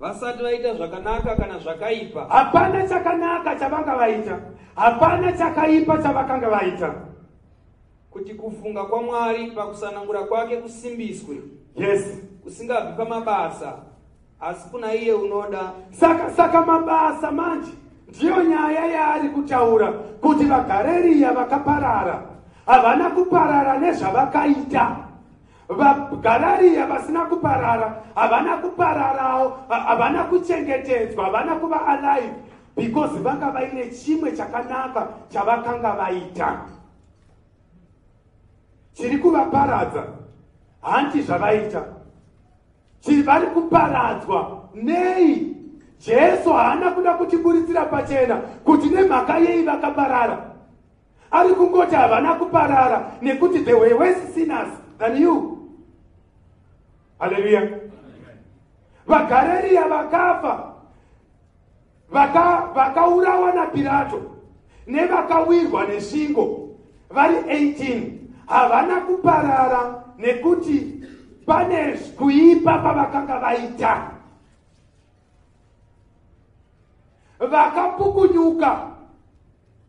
vasati vaita zvakanaka kana zvakaipa. Hapana chakanaka chavanga vaita. Hapana chakaipa chavakanga vaita. Kuti kufunga kwamwari pakusanangura kwake kusimbiswe. Yes. Kusingabvi pamabasa asi kuna iye unoda. Saka saka mabasa manje ndiyo nyaya yaari kutaura kuti vagareriya vakaparara. Havana kuparara nezvavakaita vagarariya vasina kuparara havana kupararawo ha- havana kuchengetedzwa havana kuva alive because vanga vaine chimwe chakanaka chavakanga vaita. Chiri kuvaparadza handi zvavaita? Vari kuparadzwa? Nei! Jesu haana kuda kutiburitsira pachena kuti nemhaka yei vakaparara. Ari kungoti havana kuparara nekuti the were worse sinners than you haleluya vagareriya vakafa. Vaka- vakaurawa napirato nevakawirwa nesvingo. Vari 18 havana kuparara nekuti pane kuipa pavakanga vaita. Vakapukunyuka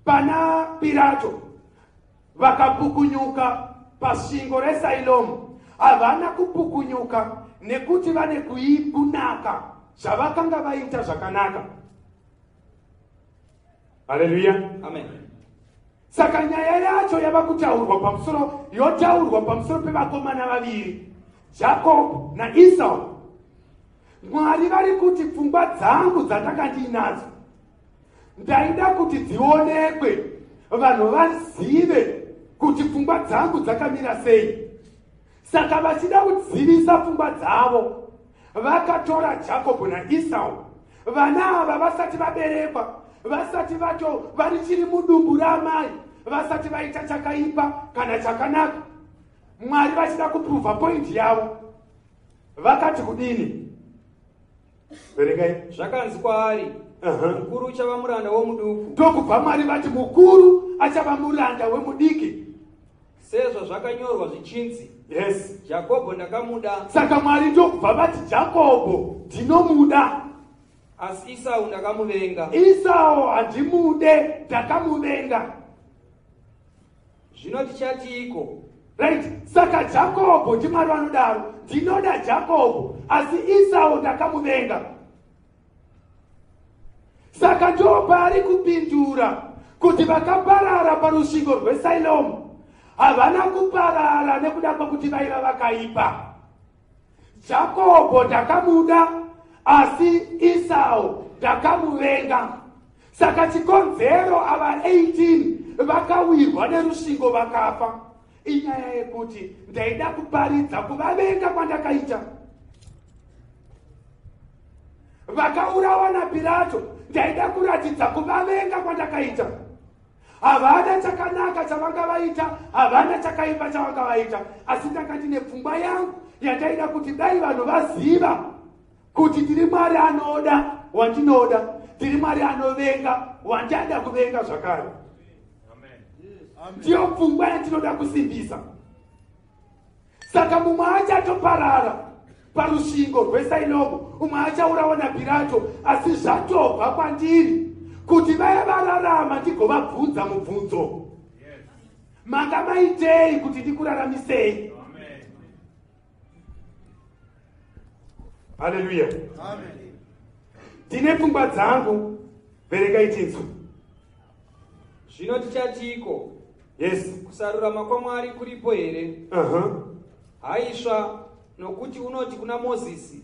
pana pirato vakapukunyuka pasvingo resailomu havana kupukunyuka nekuti vane kuikunaka zvavakanga vaita zvakanaka. Haleluya amen. Saka nyaya yacho yava kutaurwa pamusoro yotaurwa pamusoro pevakomana vaviri jakobho naisau mwari vari kuti pfungwa dzangu dzandanga ndiinadzo ndaida kuti dzionekwe vanhu vazive kuti pfungwa dzangu dzakamira sei saka vachida kudzivisa pfungwa dzavo. Vakatora jakobho naisau vana ava vasati vaberekwa vasati vato vari chiri mudumbu raamai vasati vaita chakaipa kana chakanaka mwari vachida kupruvha poindi yavo. Vakati kudini? Verengai zvakanzi kwaari mukuru uchava muranda womuduku. Ndokubva mwari vati mukuru achava muranda wemudiki sezvo zvakanyorwa zvichinzi yes. Jakobho ndakamuda. Saka mwari ndokubva vati jakobho ndinomuda. Asi isau ndakamuvenga. Isau handimude ndakamuvenga. Zvino tichatiiko right. Saka jakobho ndimwari vanodaro ndinoda jakobho asi isau ndakamuvenga. Saka ndo paari kupindura kuti vakaparara parusvingo rwesailomu havana kuparara nekuda kwekuti vaiva vakaipa. Jakobho ndakamuda asi isau ndakamuvenga. Saka chikonzero ava 18 vakawirwa nerusvingo vakafa. Inyaya yekuti ndaida kuparidza kuvavenga kwandakaita. Vakaurawa napirato ndaida kuratidza kuvavenga kwandakaita havana chakanaka chavanga vaita havana chakaipa chavanga vaita. Asi ndanga ndine pfungwa yangu yandaida kuti dai vanhu vaziva kuti ndiri mwari anoda wandinoda. Ndiri mwari anovenga wandada kuvenga zvakare. Ndiyo pfungwa yandinoda kusimbisa. Saka mumwe achatoparara parusvingo rwesailomo umwe achaurawa napirato asi zvatobva kwandiri kuti vaya vararama ndigovabvunza mubvunzo. Manga maitei kuti ndikuraramisei haleluya ndine pfungwa dzangu. Verengai tinzwa zvino tichatiiko? Yes. Kusarurama kwamwari kuripo here? Haisva nokuti unoti kuna mozisi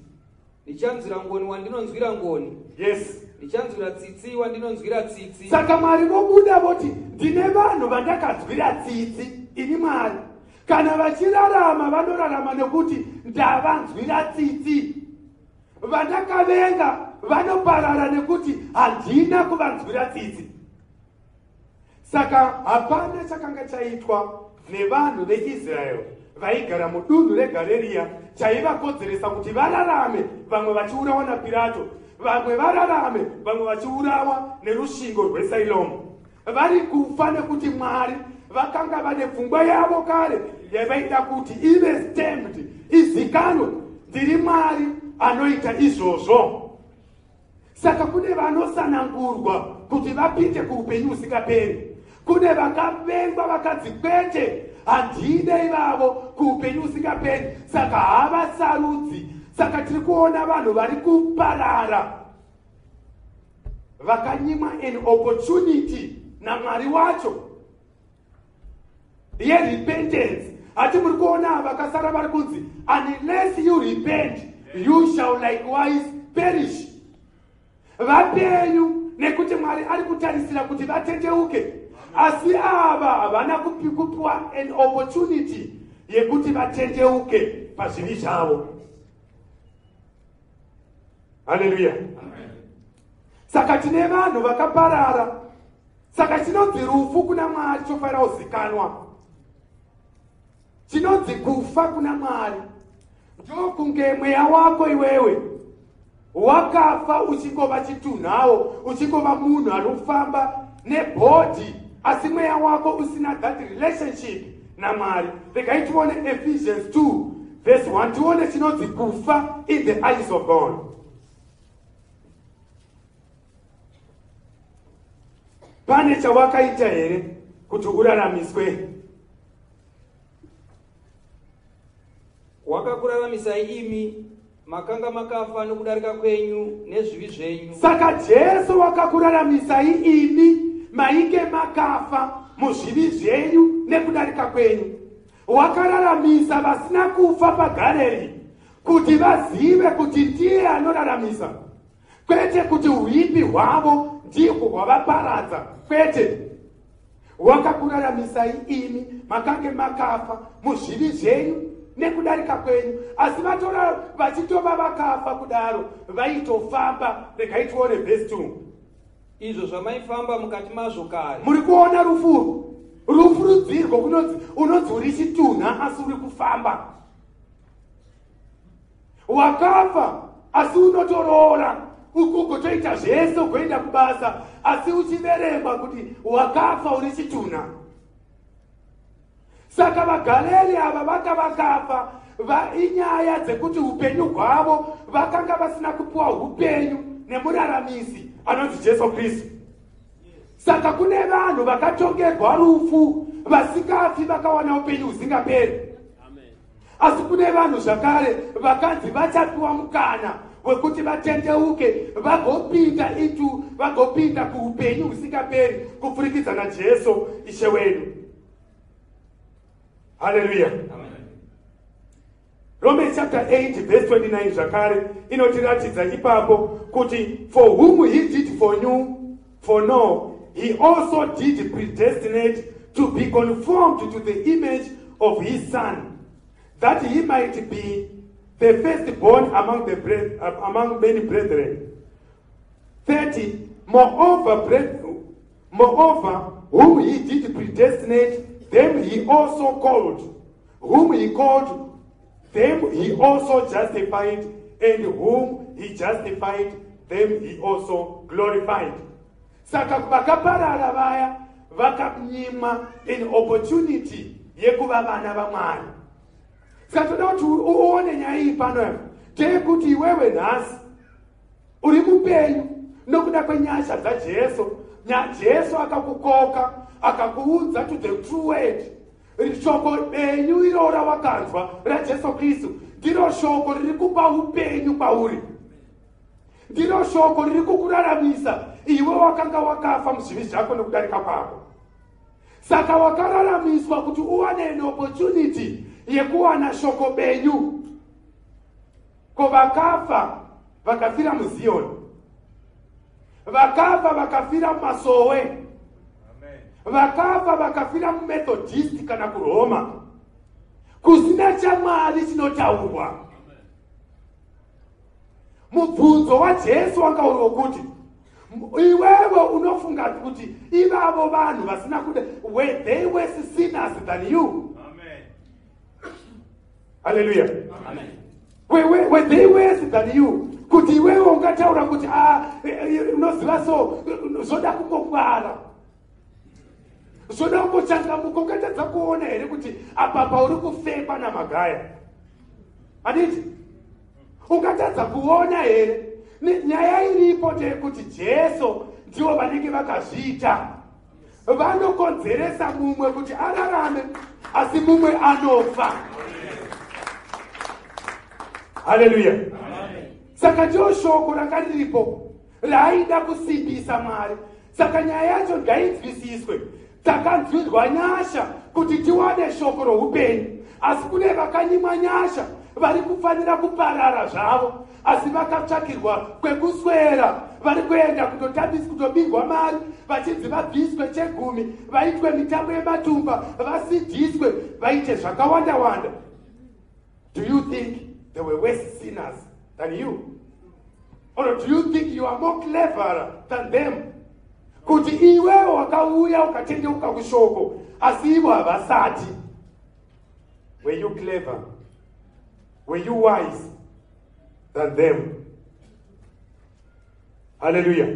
ndichanzwira ngoni wandinonzwira ngoni. Yes ndichanzwira tsitsi wandinonzwira tsitsi. Saka mwari vobuda voti ndine vanhu vandakadzwira tsitsi ini mwari. Kana vachirarama vanorarama nekuti ndavanzwira tsitsi. Vandakavenga vanoparara nekuti handina kuvanzwira tsitsi. Saka hapana chakanga chaitwa nevanhu veisraeri vaigara mudunhu regareriya chaivakodzeresa kuti vararame vamwe vachiurawa napirato vamwe vararame vamwe vachiurawa nerusvingo rwesailomu vari kufa nekuti mwari vakanga vane pfungwa yavo kare yavaida kuti ive stemd izikanwe. Ndiri mwari anoita izvozvo. Saka kune vanosanangurwa kuti vapinde kuupenyu husingaperi kune vakavengwa vakadzi kwete handine ivavo kuupenyu husingaperi saka havasarudzi saka tiri kuona vanhu vari kuparara. Vakanyimwa an opportunity namwari wacho. Yerepentance hati muri kuona vakasara vari kunzi unless you repent you shall likewise perish. Vapenyu nekuti mwari ari kutarisira kuti vatendeuke. Asi ava havana kupi kupiwa an opportunity yekuti vatendeuke pazvivi zvavo haleluya saka tine vanhu vakaparara. Saka chinonzi rufu kuna mwari chofanira kuzikanwa chinonzi kufa kuna mwari. Ndokunge mweya wako iwewe wakafa uchingova chitunhawo uchingova munhu anofamba nebhodhi asi mweya wako usina that relationship namwari regai tione ephesians 2 verse 1 tione chinonzi kufa in the eyes of god pane chawakaita here kuti uraramiswe? Wakakuraramisai imi makanga makafa nokudarika kwenyu nezvivi zvenyu. Saka jesu wakakuraramisai imi mainge makafa muzvivi zvenyu nekudarika kwenyu. Wakararamisa vasina kufa pagareri kuti vazive kuti ndiye anoraramisa kwete kuti uipi hwavo ndihwo hwavaparadza kwete. Wakakuraramisai imi makange makafa muzvivi zvenyu nekudarika kwenyu. Asi vatora vachitova vakafa kudaro vaitofamba regai tione vhesi 2 izvo zvamaifamba mukati mazvo kare. Muri kuona rufuru rufu rudzirwo kunonzi unonzi uri chitunha asi uri kufamba. Wakafa asi unotoroora ugotoita zvese ugoenda kubasa asi uchiverengwa kuti wakafa uri chitunha saka vagareri ava vanga vakafa inyaya dzekuti upenyu hwavo vakanga vasina kupiwa upenyu nemuraramisi anonzi jesu kristu. Saka kune vanhu vakatongerwa rufu vasikafi vakawana upenyu husingaperi. Asi kune vanhu zvakare vakanzi vachapiwa mukana wekuti vatendeuke vagopinda itu vagopinda kuupenyu husingaperi kupfurikidza najesu ishe wedu. Haleluya romans chapter 8 verse 29 zvakare inotiratidza ipapo kuti for whom he did foreknew foreknow he also did predestinate to be conformed to the image of his son that he might be the firstborn among, the bre- uh, among many brethren. 30 moreover, bre- moreover whom he did predestinate them he also called. Whom he called them he also justified and whom he justified them he also glorified. Saka vakaparara vaya vakanyimwa an opportunity yekuva vana vamwari saka toda kuti uone nyaya iyi pano teyekuti iwewe nhasi uri mupenyu. Nokuda kwenyasha dzajesu jesu akakukoka akakuudza to the true word shoko benyu iro rawakanzwa rajesu kristu. Ndiro shoko riri kupa upenyu kwauri. Ndiro shoko riri kukuraramisa. Iwe wakanga wakafa muzvivi zvako nokudarika kwako. Saka wakararamiswa kuti uwane an opportunity yekuwana shoko benyu. Ko vakafa vakafira muziyoni vakafa vakafira mumasowe. Vakafa vakafira mumethodist kana kuroma. Kusina chamwari chinotaurwa. Mubvunzo wajesu wanga uri wokuti iwewe unofunga kuti ivavo vanhu vasina kuda were they worse sinners than you haleluya were they worse than you. Kuti iwewe ungataura kuti unoziva so zvoda kungongwara zvoda kungochangamuka ungatadza kuona here kuti apapa uri kufekwa namagaya? Handiti ungatadza kuona here nyaya iripo ndeyekuti jesu ndivo vanenge vakazviita. Vanokonzeresa mumwe kuti ararame asi mumwe anofa haleluya saka ndiyo shoko ranga riripo raaida kusimbisa mwari. Saka nyaya yacho ngainzwisiswe takanzwirwa nyasha kuti tiwane shoko roupenyu. Asi kune vakanyimwa nyasha vari kufanira kuparara zvavo asi vakatsvakirwa kwekuswera vari kuenda kutotambisa kutobigwa mari vachinzi vabviswe chegumi vaitwe mitambo yematumba vasidhiswe vaite zvakawanda wanda do you think they were worse sinners than you. Or do you think you are more cleverer than them? Kuti iwewo wakauya ukatendeuka kushoko asi ivo havasati. Were you clever? Were you wise than them? Haleluya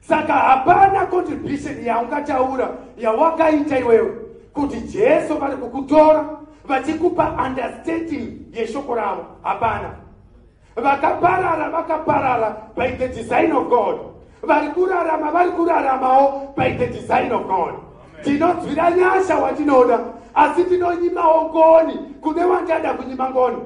saka hapana contribution yaungataura yawakaita iwewe kuti jesu vari kukutora vachikupa understanding yeshoko ravo. Hapana. Vakaparara vakaparara by the design of god. Vari kurarama vari kuraramawo by the design of god. Tinonzwira nyasha watinoda asi tinonyimawo ngoni kune wandada kunyima ngoni.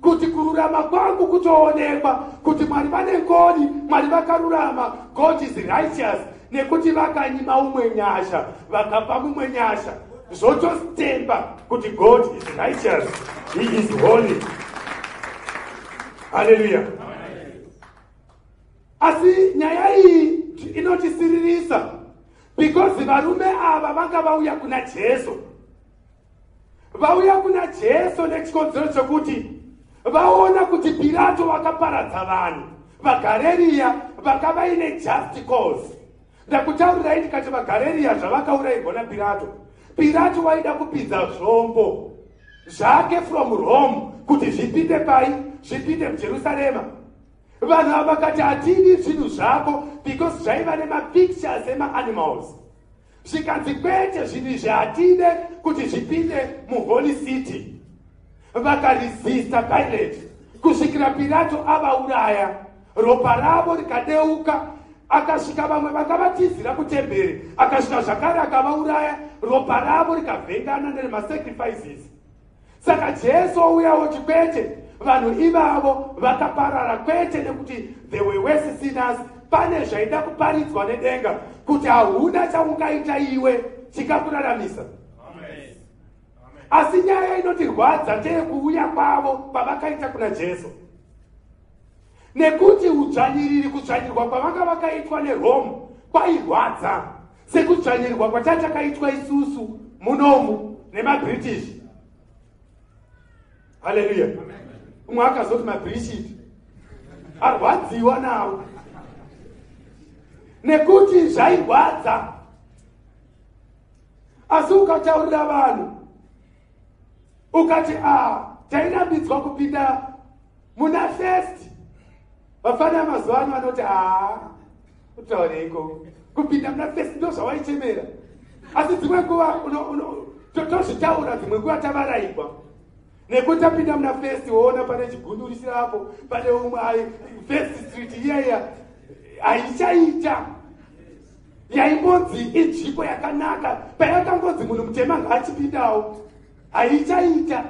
Kuti kururama kwangu kutoonekwa kuti mwari vane ngoni mwari vakarurama god is righteous nekuti vakanyima umwe nyasha vakapa mumwe nyasha zvotostemba kuti god is righteous. He is holy. Haleluya asi nyaya iyi inotisiririsa because varume ava vanga vauya kuna jesu. Vauya kuna jesu nechikonzero chokuti vaona kuti pirato vakaparadza vanhu. Vagareriya vakava ine just cause. Ndakutaurirai ndikati vagareriya zvavakaurayirwa napirato pirato waida kupinza zvombo zvake from rome kuti zvipinde pai zvipinde mujerusarema. Vanhu ava vakati hatidi zvinhu zvako because zvaiva nemapictures emaanimals zvikanzi kwete zvinhu izvi hatide kuti zvipinde muholy city. Vakaresista pilate kusvikira pirato avauraya ropa ravo rikadeuka akasvika vamwe vakavatizira kutemberi. Akasvika zvakare akavauraya. Ropa ravo rikavhengana neremasacrifices saka jesu ouyawo chikwete vanhu ivavo vakaparara kwete nekuti they were worse sinners. Pane zvaida kuparidzwa nedenga kuti hauna chaungaita iwe chikakuraramisa asi nyaya inotirwadza ndeyekuuya kwavo kwavakaita kuna jesu nekuti udzvanyiriri kudzvanyirwa kwavanga vakaitwa nerome kwairwadza. Sekudzvanyirirwa kwatachakaitwa isusu munomu nemabritish. Haleluya umwe akazoti mabritish arwadziwa navo nekuti zvairwadza. Asi ukataurira vanhu ukati a tairambidzwa kupinda muna fest vafana mazuva ano vanoti haa kutaureiko kupinda muna fest ndo zvawaichemera asi dzimwe nguva tozvitaura dzimwe nguva tavarayirwa. Nekuti tapinda muna fest woona pane chigundurisirapo pane umwe fest street iyaiya haichaita. Yaimbonzi inzvimbo yakanaka. Payakangonzi munhu mutema ngaachipindawo haichaita.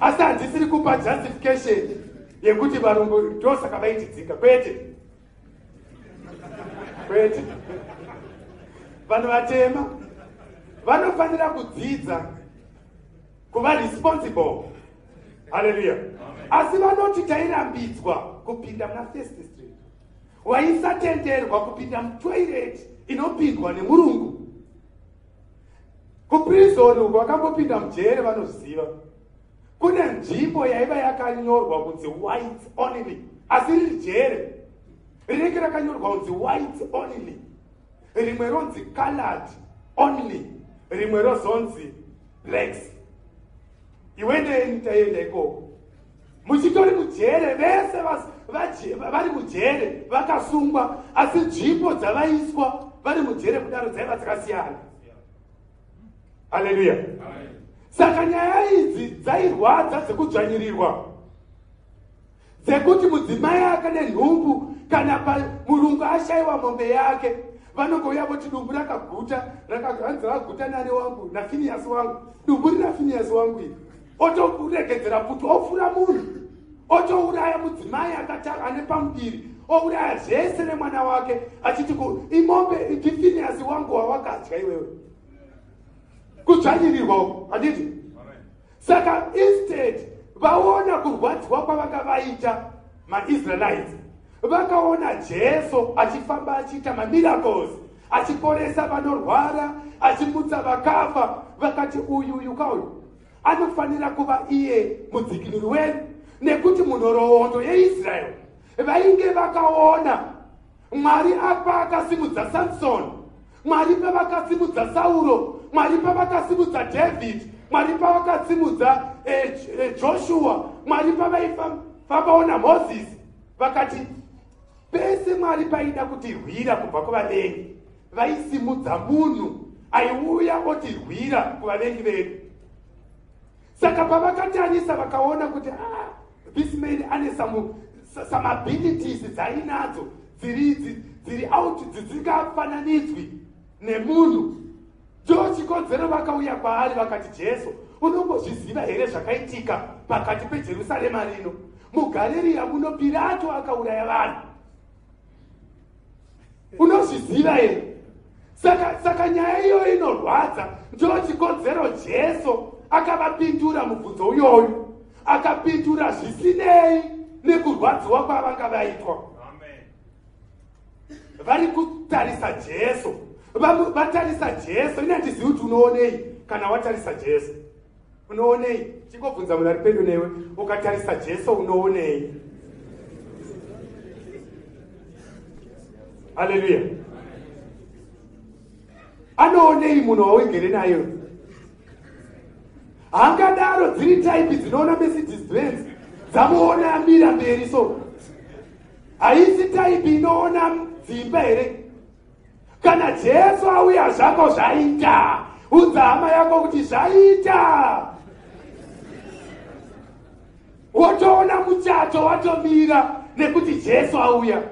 Asi handisiri kupa justification yekuti varungu ndosaka vaitidzika kwete? Kwete. Vanhu vatema vanofanira kudzidza kuva responsible. Haleluya asi vanoti tairambidzwa kupinda muna first street waisatenderwa kupinda mutoilet inopindwa nemurungu. Kuprizoni uko vakambopinda mujere vanozviziva kune nzvimbo yaiva yakanyorwa kunzi white only asi riri jere. Rinenge rakanyorwa kunzi white only. Rimwe ronzi colored only rimwe rozonzi blacks iwe ndeni taenda ikoko? Muchitori mujere vese vari mujere vakasungwa asi nzvimbo dzavaiswa vari mujere kudaro dzaiva dzakasiyana. Haleluya saka nyaya idzi dzairwadza dzekudzvanyirirwa. Dzekuti mudzimai akane nhumbu kana murungu ashayiwa mombe yake vanongouya voti dumbu rakaguta rakahanzi raguta nani wangu nafiniyasi wangu? Dumbu rina finiyasi wangu iri? Otoregedzera kuti ofura munhu. Otouraya mudzimai ane pamuviri ouraya zvese nemwana wake achiti ku imombe ndifiniyasi wangu wawakadya iwewe kudzvanyirirwa uku handiti saka instead vaona kurwadziwa kwavanga vaita maisraelites vakaona jesu achifamba achiita mamiracles achiporesa vanorwara achimutsa vakafa vakati uyu uyu kauyu? Anofanira kuva iye mudzikinuri wenu nekuti munhoroondo yeisraeri. Vainge vakaona mwari apa akasimudza samsoni mwari pavakasimudza sauro mwari pavakasimudza dhavhidhi mwari pavakasimudza eh, eh, joshua mwari pavaifambaona mozisi vakati pese mwari paida kutirwira kubva kuvavengi vaisimudza munhu aiuya otirwira kuvavengi vedu. Saka pavakatarisa vakaona kuti ah, this man ane abilities dzainadzo dziri dzi- dziri out dzisingafananidzwi nemunhu ndo chikodzero vakauya kwaari vakati jesu unombozviziva here zvakaitika pakati pejerusarema rino? Mugaririya muno pirato akauraya vanhu. Unozviziva here? Saka, saka nyaya iyoyo inorwadza. Ndo chikodzero jesu akavapindura mubvunzo uyoyu akapindura zvisinei nekurwadziwa kwavanga vaitwa. Vari kutarisa jesu vatarisa jesu ine handizivi kuti unoonei? Kana watarisa jesu unoonei? Chingobvunza munhu ari pedo newe ukatarisa jesu unoonei. Haleluya anoonei munhu waugere nayo? Hangadaro dziri taipi dzinoona mercedes benz dzamuona amira mberi so haisi taipi inoona dzimba here kana jesu auya zvako zvaita udza hama yako kuti zvaita. Wotoona muchato watomira nekuti jesu auya.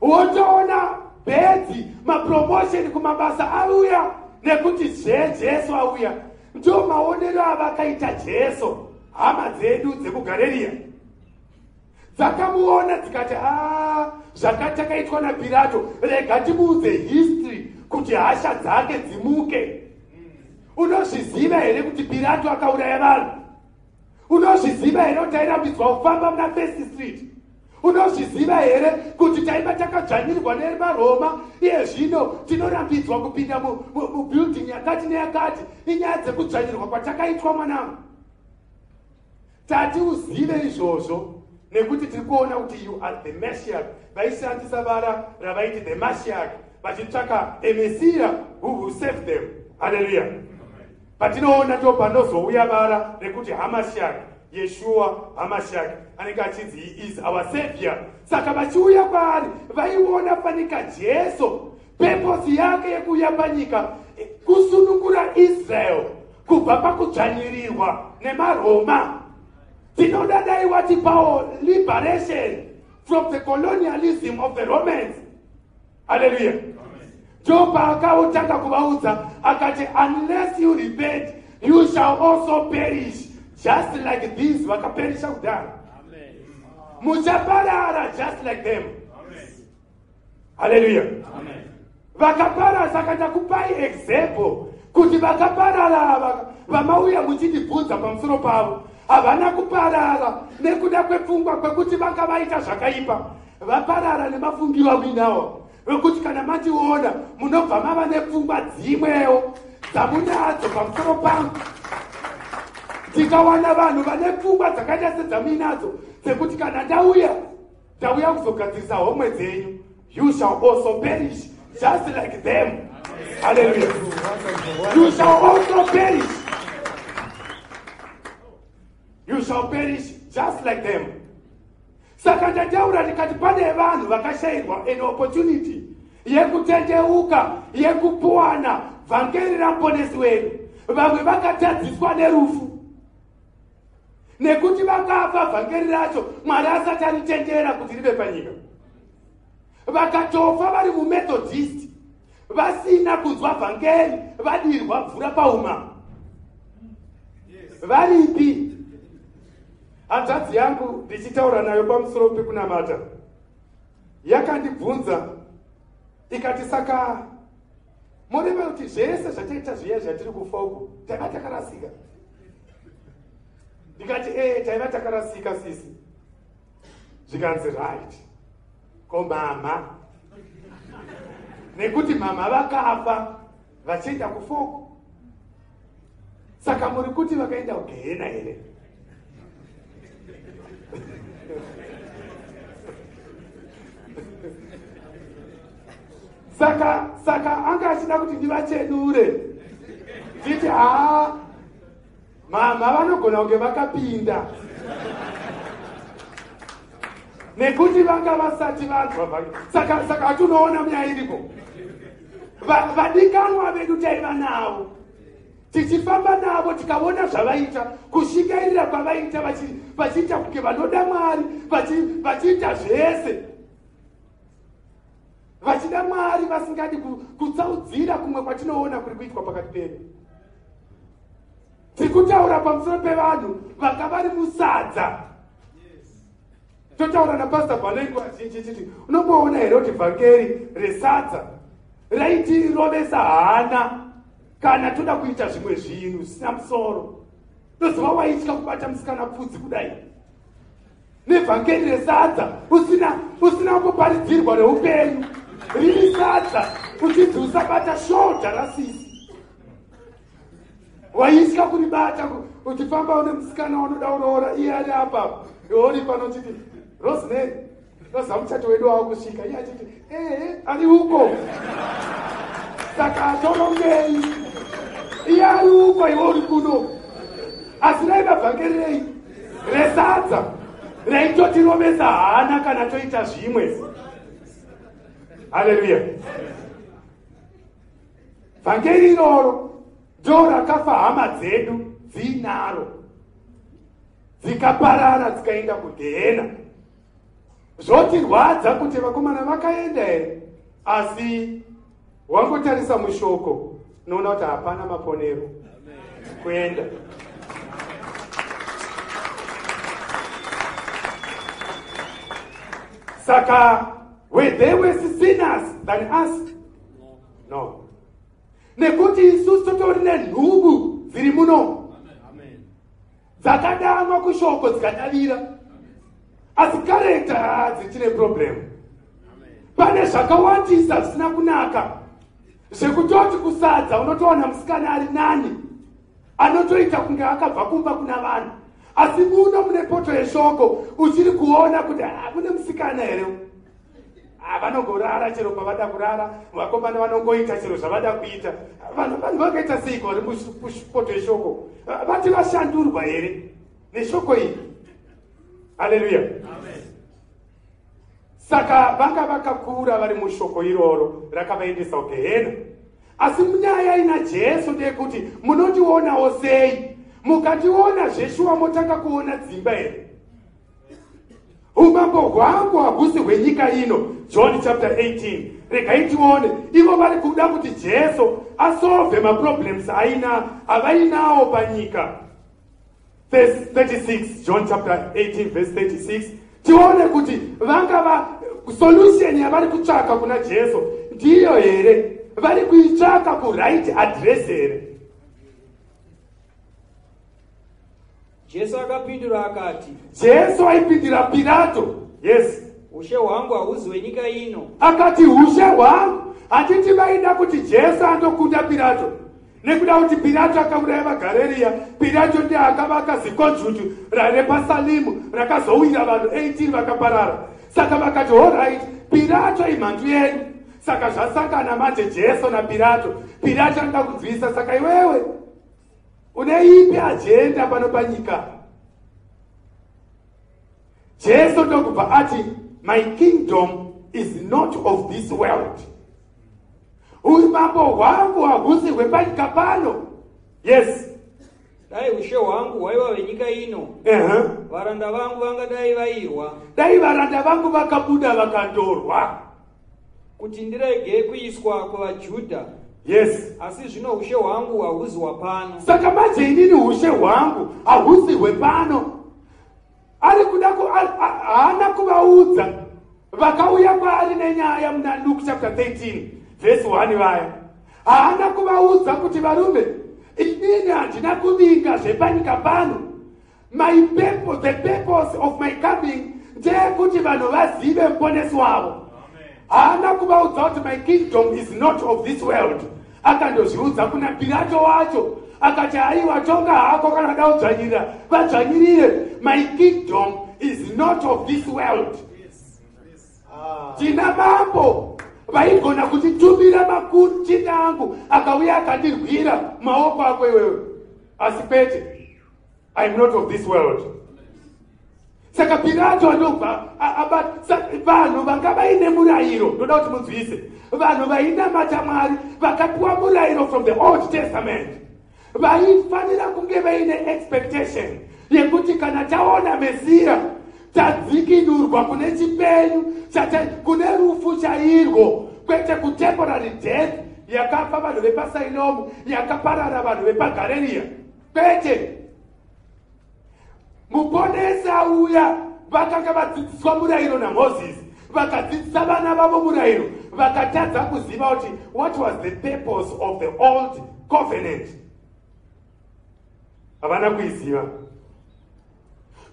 Wotoona bhedzi mapromosheni kumabasa auya nekuti jesu auya. Ndo maonero avakaita jesu hama dzedu dzekugareriya dzakamuona dzikati a zvakati takaitwa napirato rega timuudze history kuti hasha dzake dzimuke. Unozviziva here kuti pirato akauraya vanhu? Unozviziva here kuti airambidzwa kufamba muna first street? Unozviziva here kuti taiva takadzvanyirwa nemaroma? Iye zvino tinorambidzwa kupinda mu- mu- mubuilding yakati neyakati inyaya dzekudzvanyirwa kwatakaitwa mwanangu. Tati uzive izvozvo nekuti tiri kuona kuti you are the mashiach vaishandisa vara ravaiti the mashiach vachitsvaka emesiya who will save them. Haleluya patinoona ndo panozouya vara rekuti hamashiach yeshua hamashiach anenge achinzi he is our savior. Saka vachiuya kwaari vaiona panika jesu peposi yake yekuuya panyika kusunungura israel kubva pakudzvanyirirwa nemaroma tinodadai watipawo liberation from the colonialism of the romans? Haleluya ndo paakautanga kuvaudza akati unless you repent you shall also perish just like these vakaperisha kudhara. Muchaparara just like them. Haleluya vakaparara saka ndakupai example kuti vakaparara ava vamauya muchindibvunza pamusoro pavo havana kuparara nekuda kwepfungwa kwekuti vanga vaita zvakaipa. Vaparara nemafungiro awinawo vekuti kana mationa munobva mava nepfungwa dzimwewo dzamunadzo pamusoro pangu. Tikawana vanhu vane pfungwa dzakaita sedzamuinadzo dzekuti kana ndauya ndauya kuzogadzirisa homwe dzenyu. You shall also perish just like them. Haleluya you shall also perish you shall perish just like them. Saka ndataura ndikati pane vanhu vakashayirwa an opportunity yekutendeuka yekupuwana vhangeri ramuponesi wedu. Vamwe vakatadziswa nerufu. Nekuti vakafa vhangeri racho mwari asati aritendera kuti rive panyika. Vakatofa vari mumethodist vasina kunzwa vhangeri vadirwa bvura pauma varipi hanzvadzi yangu ndichitaura nayo pamusoro pekunamata. Yakandibvunza ikati saka mureva kuti zvese zvataita zviya zvatiri kufa uku taiva takarasika? Ndikati e taiva takarasika sisi. Zvikanzi right. Ko mama? Nekuti mama vakafa vachienda kufoko saka muri kuti vakaenda kugehena here saka saka anga achida kuti ndivachedure nditi haa mama vanogona kunge vakapinda. Nekuti vanga vasati vanzwa saka saka hatunoona munyaya iripo vadikanwa vedu taiva navo. Tichifamba navo tikaona zvavaita kushingairira kwavaita vachiita kunge vanoda mwari vachiita zvese vachida mwari vasingadi kutsaudzira kumwe kwatinoona kuri kuitwa pakati pedu tiri kutaura pamusoro pevanhu vanga vari musadza. Totaura napasta bhanengu azhinji chiti unomboona here kuti vhangeri resadza. Raitirovesa hana kana toda kuita zvimwe zvinhu zvisina musoro. Toziva waitya kubata musikana pfudzi kudai. Nevhangeri resadza usina usina kuparidzirwa neupenyu riri sadza uchidzi usabata shodha rasisi waitya kuribata uchifamba une musikana unoda uroora iye ari apa iori pano chiti rosemary roziva muchato wedu wava kusvika iye achiti ehe ari uko? Saka atorongei iye ari uko iwe uri kuno. Asi raiva bhangerei resadza raitotirovesa hana kana toita zvimwe haleluya vhangeri iroro ndo rakafa hama dzedu dziinaro dzikaparara dzikaenda kugehena zvotirwadza kuti vakomana vakaenda here asi wangotarisa mushoko noona kuti hapana maponero kuenda. Saka were they worse sinners than us? No. Nekuti isusu totori nenhubu dziri muno. Dzakadanwa kushoko dzikadavira. Asi karekta dzichine problemu pane zvakawandisa zvisina kunaka. Zvekutoti kusadza unotowana musikana ari nani anotoita kunge akabva kumba kuna vanhu. Asi muno mune poto yeshoko uchiri kuona kuti mune musikana here vanongorara chero pavada kurara vakomana vanongoita chero zvavada kuita. Vanhu vanhu vakaita seiko vari mupoto yeshoko? Vati vashandurwa here? Neshoko iyi? Haleluya saka vanga vakakura vari mushoko iroro rakavaendesa kugehena. Asi munyaya ina jesu ndeyekuti munotionawo sei? Mukationa zveshuwa motanga kuona dzimba here umambo hwangu hahusi hwenyika ino. John chapter 18 regai tione. Ivo vari kuda kuti jesu asolve maproblems aina avainawo panyika. 36 john chapter 18 verse 36 tione kuti vanga va solution yavari kutsvaka kuna jesu ndiyo here? Vari kuitsvaka kuright address here jesu akapindura akati jesu aipindira pirato yes. Ushe hwangu hauzi hwenyika ino. Akati ushe hwangu? Hatiti vaida kuti jesu andokunda pirato nekuda kuti pirato akauraya vagareriya pirato ndiye akavaka zikonjutu rarepasalimu rakazowira vanhu 18 vakaparara. Saka vakati oright pirato imhandu yedu saka zvasangana manje jesu napirato pirato anoda kunzwisa saka iwewe une ipi ajenda pano panyika jesu ndokubva ati my kingdom is not of this world. Umambo hwangu hahusi hwepanyika pano. Yes. Dai ushe hwangu hwaiva hwenyika ino. Varanda vangu vangadai vairwa. Dai varanda vangu vakabuda vakandorwa kuti ndirege kuiswa kuvajudha yes. Asi zvino ushe hwangu hahuzi hwapano saka manje inini ushe hwangu hahusi hwepano ari kuda ku- haana kuvaudza. Vakauya kwaari nenyaya muna luke chapter 13 vhesi 1 vaya. Haana kuvaudza kuti varume inini handina kuvinga zvepanyika pano. My purpose, the purpose of my coming ndeyekuti vanhu vazive muponesi wavo. Haana kuvaudza kuti my kingdom is not of this world akandozviudza kuna pirato wacho akati aiwa tonga hako kana da kudzvanyirira vadzvanyirire my kingdom is not of this world. Tina mambo vaigona kutitumira makuru chinda angu akauya akandirwira maoko ako iwewe. Asi kwete iam not of this world saka pirato anobva vanhu vanga vaine murayiro ndoda kuti munzwise. Vanhu vainamata mwari vakapiwa murayiro from the old testament. Vaifanira kunge vaine expectation yekuti kana taona mesiya tadzikinurwa kune chipenyu kune rufu chairwo kwete kutemporary death yakafa vanhu vepasainomu yakaparara vanhu vepagareriya kwete muponesi auya vakanga vadzidziswa murayiro namozisi vakadzidzisa vana vavo murayiro vakatadza kuziva kuti what was the purpose of the old covenant? Havana kuiziva.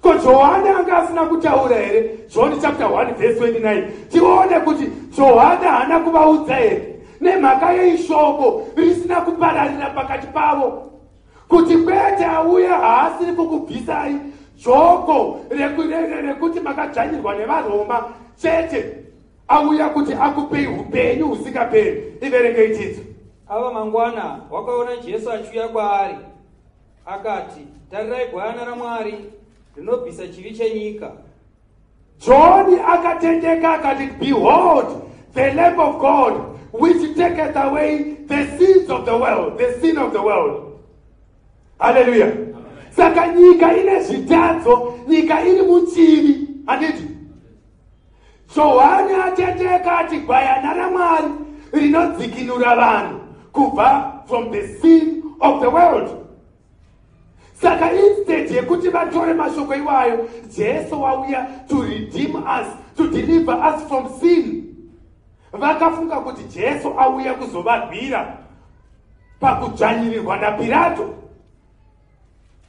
Ko johani anga asina kutaura here? John chapter 1 verse 29 tione kuti johani haana kuvaudza here? Nemhaka yeishoko risina kupararira pakati pavo. Kuti kwete auya haasiri kukubvisai joko reku- re- re- rekuti makadzvanyirwa nevaroma chete auya kuti akupei upenyu husingaperi. Iverengei chidzo ava mangwana wakaona jesu achiuya kwaari akati tarirai gwayana ramwari rinobvisa chivi chenyika. John akatendeka akati behold the lamb of god which taketh away the sins of the world the sin of the world. Haleluya saka nyika ine zvitadzo nyika iri muchivi handiti johani atendeka ati gwayana ramwari rinodzikinura vanhu kubva from the sin of the world. Saka instead yekuti vatore mashoko iwayo jesu wauya to redeem us to deliver us from sin. Vakafunga kuti jesu auya kuzovarwira pakudzvanyirirwa napirato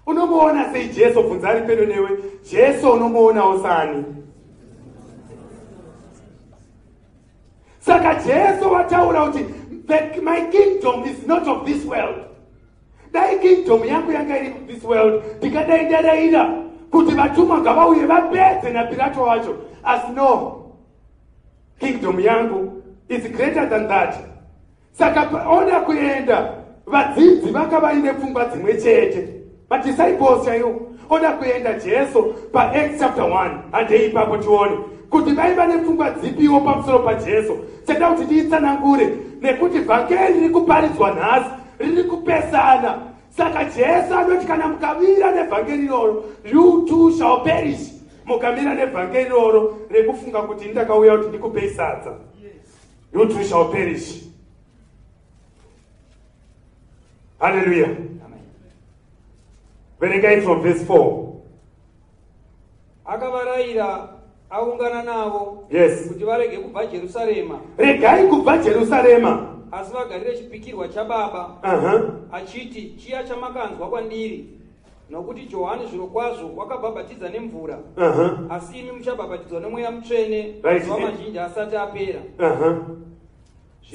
unomuona sei jesu? Bvunza ari pedo newe. Jesu unomuonawo sani? Saka jesu wataura kuti "The- my kingdom is not of this world. Dai kingdom yangu yanga iri this world ndingadai ndadaira kuti vatumwa ngavauye vapedze napirato wacho. Asi no kingdom yangu is greater than that. Saka oda kuenda vadzidzi vanga vaine pfungwa dzimwe chete madisciples chaiwo oda kuenda jesu paacts chapter 1 handei ipapo tione. Kuti vaiva nepfungwa dzipiwo pamusoro pajesu chada kuti tiitsanangure nekuti vhangeri riri kuparidzwa nhasi riri kupesana saka jesu anoti kana mukavira nevhangeri iroro you too shall perish. Mukamira nevhangeri iroro rekufunga kuti ndakauya kuti ndikupei sadza. You too shall perish. Haleluya Amen. Verengai from verse 4 akavarayira aungana navo yes. kuti varege kubva jerusarema. Regai kubva jerusarema. Asi vagarire chipikirwa chababa aha. achiti chiya chamakanzwa kwandiri nokuti johani zviro kwazvo wakabhabhatidza nemvura. Aha. Asi imi muchabhabhatidzwa nemweya mutsvene mazuva mazhinji asati apera. Aha.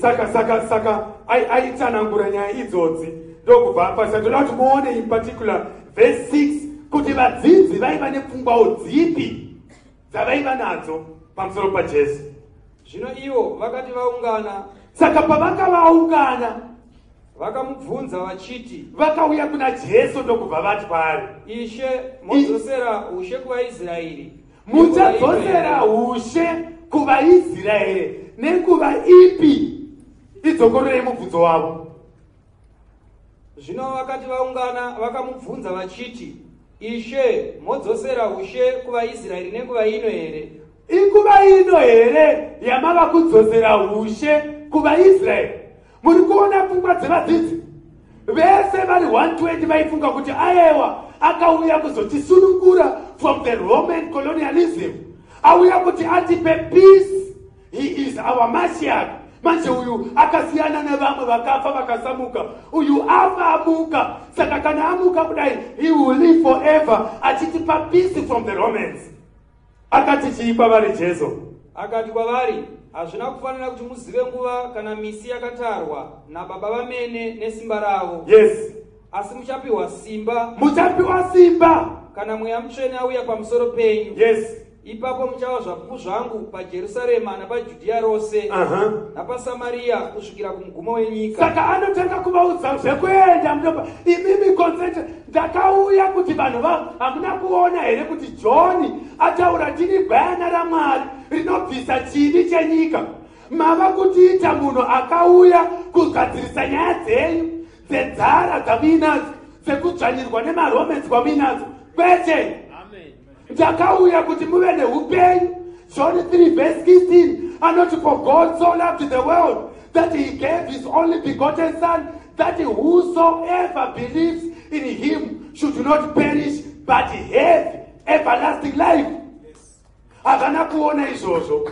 Saka saka saka ai- aitsanangura nyaya idzodzi ndokubva pasa toda kuti muone in particular verse 6 kuti vadzidzi vaiva nepfungwawo dzipi dzavaiva nadzo pamusoro pajesu. Zvino ivo vakati vaungana saka pavanga vaungana vakamubvunza vachiti vakauya kuna jesu ndokubva vati kwaari ishe modzosera ushe kuvaisraeri muchadzosera ushe kuvaisraeri nenguva ipi? Idzokororei mubvunzo wavo zvino vakati vaungana vakamubvunza vachiti ishe modzosera ushe kuvaisraeri nenguva ino here? Inguva ino here yamava kudzosera ushe kuvaisraeri? Muri kuona pfungwa dzevadzidzi? Vese vari 120 vaifunga kuti aiwa akauya kuzotisunungura from the roman colonialism. Auya kuti atipe peace. He is our mashiach manje uyu akasiyana nevamwe vakafa vakasamuka. Uyu afa amuka. Saka kana amuka kudai he will live forever. Achitipa peace from the romans. Akati chii kwavari jesu? Akati kwavari hazvina kufanira kuti muzive nguva kana misi yakatarwa nababa vamene nesimba ravo. Yes. Asi muchapiwa simba. Muchapiwa simba. Kana mweya mutsvene auya pamusoro penyu. Yes ipapo muchava zvapupu zvangu pajerusarema napajudhiya rose napasamariya kusvikira kumugumo wenyika. Saka anotanga kuvaudza zvekuenda munopa imimi konsete ndakauya kuti vanhu va hamuna kuona here kuti johni ataura tiri gwayana ramwari rinobvisa chivi chenyika? Mava kutiita munhu akauya kugadzirisa nyaya dzenyu dzenzara dzamuinadzo dzekudzvanyirwa nemaromans kwamuinadzo. Kwete ndakauya kuti muve neupenyu. John 3 verse 16 anoti for god so loved the world that he gave his only begotten son that whosoever believes in him should not perish but have everlasting life. Havana kuona izvozvo.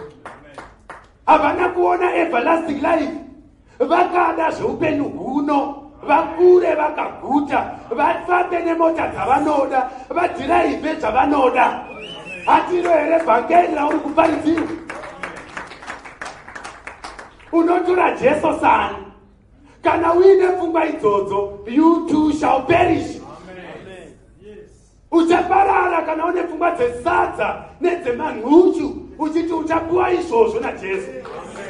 Havana kuona everlasting life. Vakada zveupenyu huno vakure vakaguta vafambe nemota dzavanoda vadhiraivhe zvavanoda hatiro here vhangeri rauri kuparidziwa unotora jesu sani kana uine pfungwa idzodzo you too shall perish. Uchaparara kana une pfungwa dzesadza nedzemanhuchu uchiti uchapiwa izvozvo najesu?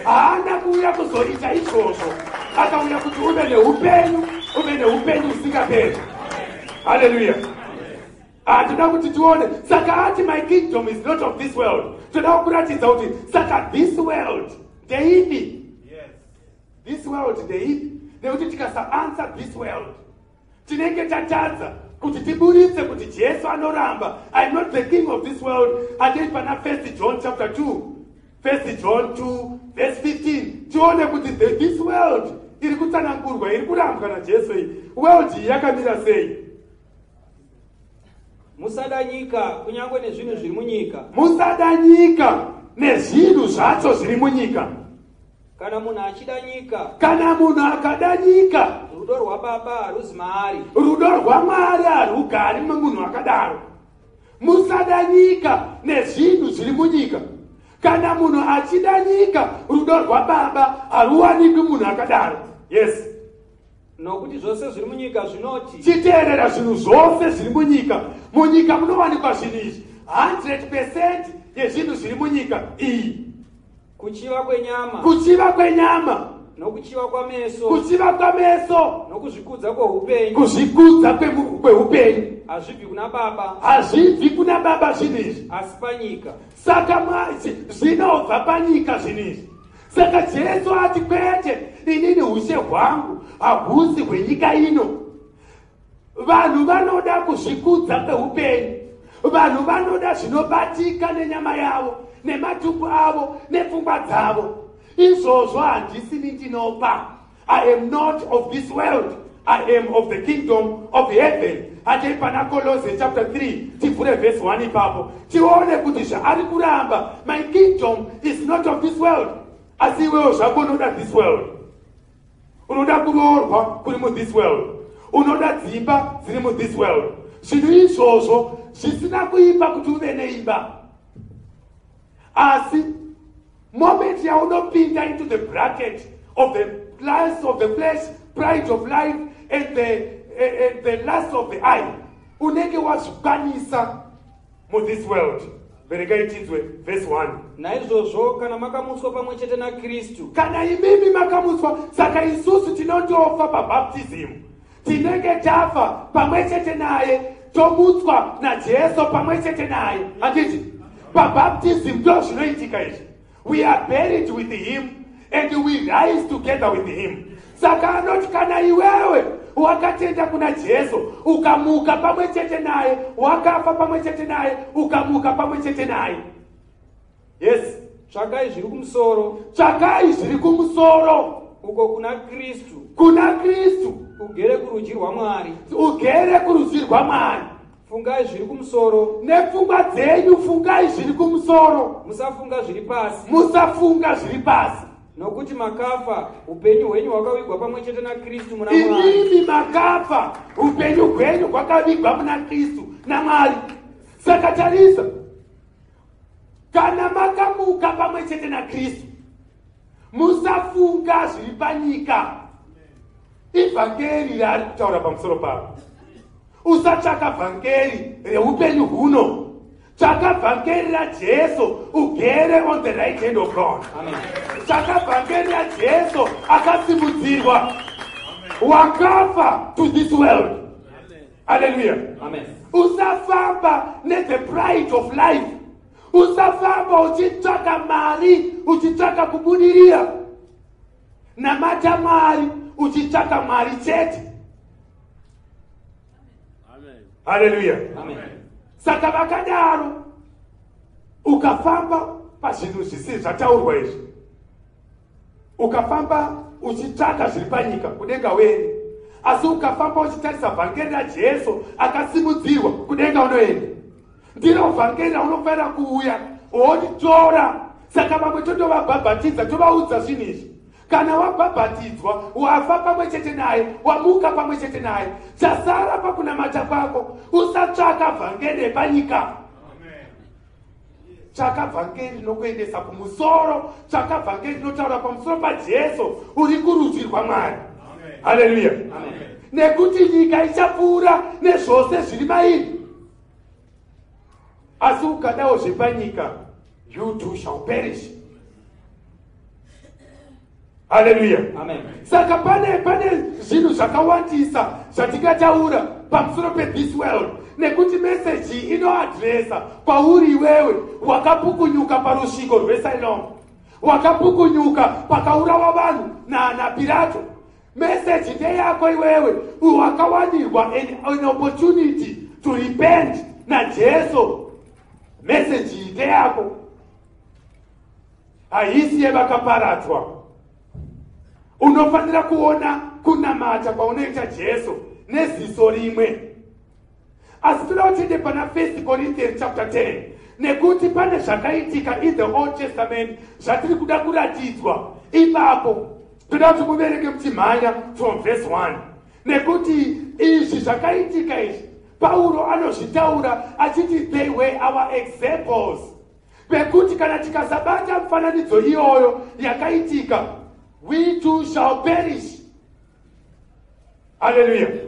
Haana kuuya kuzoita izvozvo. Akauya kuti uve neupenyu uve neupenyu usingaperi haleluya hatoda kuti tione. Saka ati my kingdom is not of this world. Toda kuratidza kuti saka this world ndeipi this world ndeipi nekuti tikasaansa this world. Tinenge tatadza kuti tiburitse kuti jesu anoramba. Iam not the king of this world. Hatei pana 1 john chapter 2 1 john 2 verse 15 tione kuti the, this world iri kutsanangurwa iri kurambwa najesu iyi. World iyi yakamira sei? Musada nyika kunyange nezvinhu zviri munyika. Musada nyika nezvinhu zvacho zviri munyika. Kana munhu achida nyika kana munhu akada nyika rudo rwababa haruzi maari rudo rwamwari harugari memunhu akadaro. Musada nyika nezvinhu zviri munyika. Kana munhu achida nyika rudo rwababa haruwanikwi munhu akadaro. Yes. Nokuti zvose zviri munyika zvinoti chiteerera zvinhu zvose zviri munyika. Munyika munowanikwa zvinhu izvi. 100 yezvinhu zviri munyika iyi. Kuchiva kwenyama. Kuchiva kwenyama nokuchiva kwameso. Kuchiva kwameso. Nokuzvikudza kweupenyu. Kuzvikudza kweupenyu. Hazvibvi kuna baba. Hazvibvi kuna baba zvinhu izvi. Asi panyika. Saka zvinobva panyika zvinhu izvi. Saka jesu ati kwete inini ushe hwangu hahusi hwenyika ino. Vanhu vanoda kuzvikudza kweupenyu. Vanhu vanoda zvinobatika nenyama yavo nematumbu avo nepfungwa dzavo izvozvo handisini ndinopa i am not of this world. I am of the kingdom of heaven. Hatei pana kolose chapter 3 tivhure vhesi 1 ipapo. Tione kuti zvaari kuramba. My kingdom is not of this world. Asi iwewo zvako unoda this world? Unoda kuroorwa kuri muthis world? Unoda dzimba dziri muthis world? Zvinhu izvozvo zvisina kuipa kuti uve neimba. Asi moment yaunopinda into the bracket of the lust of the flesh pride of life and the, and- and the lust of the eye. Unenge wazvikwanisa muthis world. Veregai tinzwe verse 1 naizvozvo kana makamutswa pamwe chete nakristu. Kana imimi makamutswa saka isusu tinondofa pabhaptizimu tinenge tafa pamwe chete naye tomutswa najesu pamwe chete naye. Handiti pabhaptizimu ndo zvinoitika izvi we are buried with him and we rise together with him. Saka anoti kana iwewe wakatenda kuna jesu ukamuka pamwe chete naye wakafa pamwe chete naye ukamuka pamwe chete naye. Yes. Tsvakai zviri kumusoro. Tsvakai zviri kumusoro. Uko kuna kristu. Kuna kristu. Ugere kurudyi rwamwari ugere kurudyi rwamwari fungai zviri kumusoro. Nepfungwa dzenyu fungai zviri kumusoro. Musafunga zviri pasi. Musafunga zviri pasi. Nokuti makafa upenyu hwenyu hwakavigwa pamwe chete nakristu muna imimi makafa upenyu hwenyu hwakavigwa muna kristu namwari saka tarisa kana makamuka pamwe chete nakristu musafunga zviri panyika. Ivhangeri raari kutaura pamusoro pavo usatsvaka vhangeri reupenyu huno tsvaka vhangeri rajesu ugere on the right hand of god. Tsvaka vhangeri rajesu akasimudzirwa. Wakafa to this world. Haleluya usafamba nethe pride of life. Usafamba uchitsvaka mari uchitsvaka kubudirira namata mwari uchitsvaka mwari chete haleluya amen. Saka vakadaro ukafamba pazvinhu zvisiri zvataurwa izvi. Ukafamba uchitsvaka zviri panyika kudenga weni asi ukafamba uchitarisa vhangeri rajesu akasimudzirwa kudenga unoenda ndiro vhangeri raunofanira kuuya woditora. Saka vamwe totovabhabhatidza tovaudza zvinhu izvi kana wabhabhatidzwa wafa pamwe chete naye wamuka pamwe chete naye. Chasara pakunamata kwako usatsvaka vhangeri repanyika. Tsvaka vhangeri rinokuendesa kumusoro tsvaka vhangeri rinotaura pamusoro pajesu uri kurudzi rwamwari haleluya nekuti nyika ichapfuura nezvose zviri mairi. Asi ukadawo zvepanyika you too shall perish haleluya amen. Saka pane pane zvinhu zvakawandisa zvatingataura pamusoro pethis world. Nekuti meseji inoadhiresa kwauri iwewe. Wakapukunyuka parusviko rwesilom wakapukunyuka pakaurawa vanhu na- napirato. Meseji ndeyako iwewe. Wakawanirwa an, an opportunity to repent najesu meseji ndeyako. Haisi yevakaparadzwa unofanira kuona kunamata kwaunoita jesu neziso rimwe. Asi toda kutinde pana 1 corinthians chapter 10 nekuti pane zvakaitika in the old testament zvatiri kuda kuratidzwa. Ipapo toda kuti muverenge muchimhanya from verse 1 nekuti izvi zvakaitika izvi pauro anozvitaura achiti they were our examples. Pekuti kana tikasabata mufananidzo iyoyo yakaitika we too shall perish. Haleluya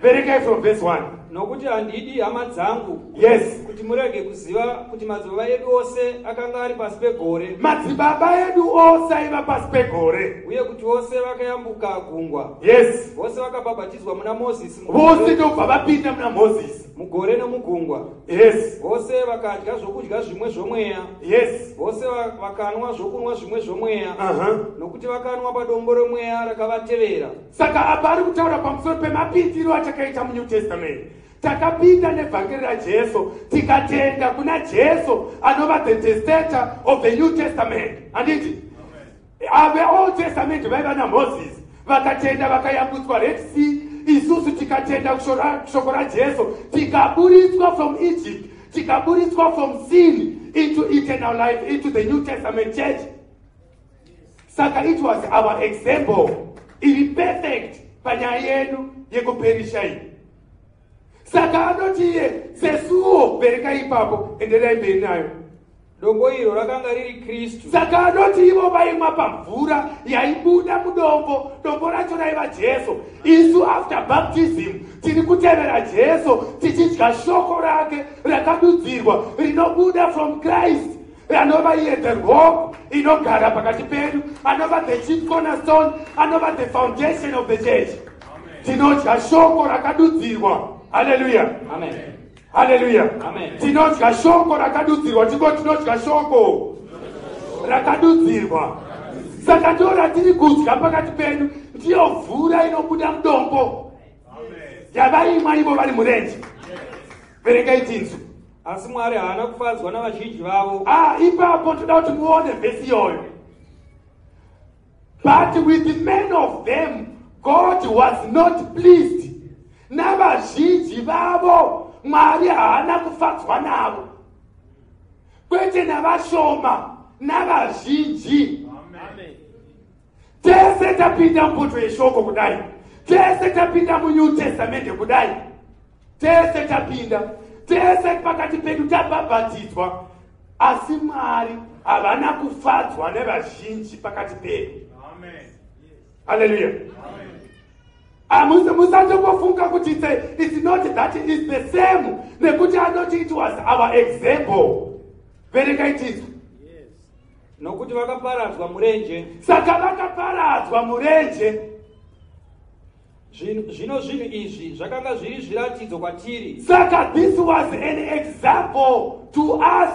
verengai from verse 1 nokuti handidi hama dzangu yes. kuti murege kuziva kuti madzibaba edu ose akanga ari pasi pegore. Madzibaba edu ose aiva pasi pegore. Uye kuti vose vakayambuka gungwa yes. Vose vakabhabhatidzwa muna mozisi vose ndobva vapinda muna mozisi. Mugore nemugungwa. Yes. Vose vakadya zvokudya zvimwe zvomweya. Yes. Vose va- vakanwa zvokunwa zvimwe zvomweya. Nokuti vakanwa padombo remweya rakavatevera. Saka apa ari kutaura pamusoro pemapindiro atakaita munew testament takapinda nevhangeri rajesu tikatenda kuna jesu anova the testator of the new testament. Handiti veold testament vaiva namozisi. Vakatenda vakayambutswa red sea. Isusu tikatenda shoko rajesu tikaburitswa from egypt tikaburitswa from sin into eternal life into the new testament church. Saka it was our example. Iri perfect panyaya yedu yekuperisha iyi saka anoti iye sesuwo bereka ipapo enderai mberi nayo. Dombo iro rakanga riri kristu. Saka anoti ivo vaimwa pamvura yaibuda mudombo dombo racho raiva jesu. Isu after baptism tiri kutevera jesu tichidya shoko rake rakadudzirwa rinobuda from christ anova iye the rock inogara pakati pedu anova the chief cornerstone anova the foundation of the church. Tinodya shoko rakadudzirwa haleluya amen. Haleluya Amen. tinodya shoko rakadudzirwa. Tingo tinodya shoko. Rakadudzirwa. Saka ndo ratiri kudya pakati penyu ndiyo mvura inobuda mudombo. Yavaimwa ivo vari murenje. Verengai tinzwi asi mwari haana kufadzwa navazhinji vavo. Ah ipapo toda kuti muone vhesi iyoyo. But with the men of them god was not pleased navazhinji vavo mwari haana kufadzwa navo. Kwete navashoma navazhinji. Tese tapinda mupoto yeshoko kudai. Tese tapinda munew testamente kudai. Tese tapinda. Tese pakati pedu tabhabhatidzwa asi mwari havana kufadzwa nevazhinji pakati pedu. Haleluya musandombofunga kuti it's- it's not that it is the same. Nekuti anoti it was our example. Verekai tizwa nokuti vakaparadzwa murenje. Saka vakaparadzwa murenje. Zvino- zvino zvinhu izvi zvakanga zviri zviratidzo kwatiri. Saka this was an example to us.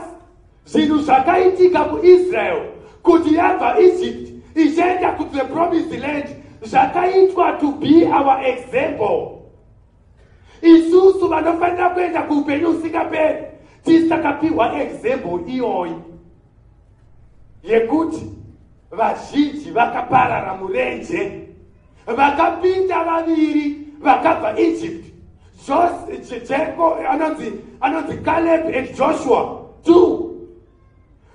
Zvinhu zvakaitika kuisrael kuti yabva egypt ichienda kuti the promised land zvakaitwa to be our example. Isusu vanofanira kuenda kuupenyu usingaperi tisakapiwa example iyoyi. Yekuti vazhinji vakaparara murenje vakapinda vaviri vakabva egypt. Jos- Je- Jericho anonzi anonzi caleb and joshua two.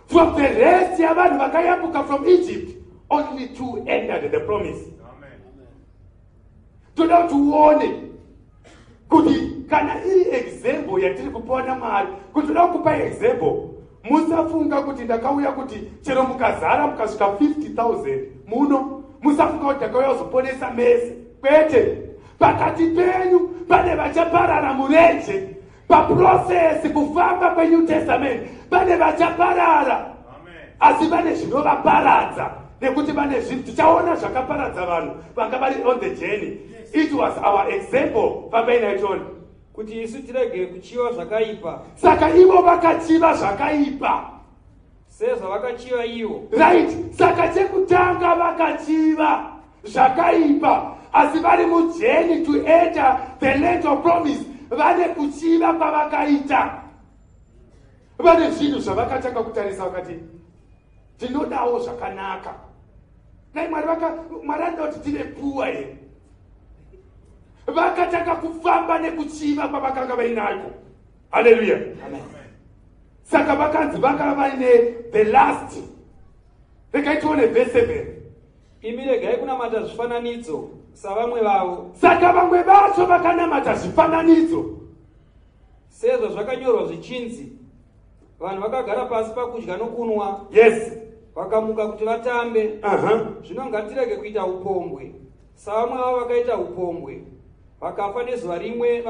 From the rest yavanhu vakayambuka from egypt only two entered the promise toda kuti uone kuti kana iri example yatiri kupiwa namwari kuti toda kukupa example musafunga kuti ndakauya kuti chero mukazara mukasvika 50000 muno? Musafunga kuti ndakauya kuzoponesa mese. Kwete? Pakati penyu pane vachaparara murenje paprosesi kufamba kwenew testament pane vachaparara. Asi vane zvinovaparadza nekuti vane zvinhu tichaona zvakaparadza vanhu vanga vari on the journey it was our example fambai naitoni kuti isu tirege kuchiva zvakaipa. Saka ivo vakachiva zvakaipa. Sezvavakachiva ivo. Right. Saka chekutanga vakachiva zvakaipa. Asi vari mujeni to enter the land of promise vane kuchiva kwavakaita vane zvinhu zvavakatanga kutarisa vakati tinodawo zvakanaka. Nai mwari vaka- mwari anoda kuti tive puwa here vakatanga kufamba nekuchiva kwavakanga vainako. Haleluya saka vakanzi vakava vaine the last. Regai tione vhese 7 imi regai kunamata zvifananidzo savamwe vavo. Saka vamwe vacho vakanamata zvifananidzo. Sezvo zvakanyorwa zvichinzi vanhu vakagara pasi pakudya nokunwa. Yes. Vakamuka kuti vatambe. Aha. Zvino ngatirege kuita upombwe. Savamwe vavo vakaita upombwe vakafa nezuva rimwe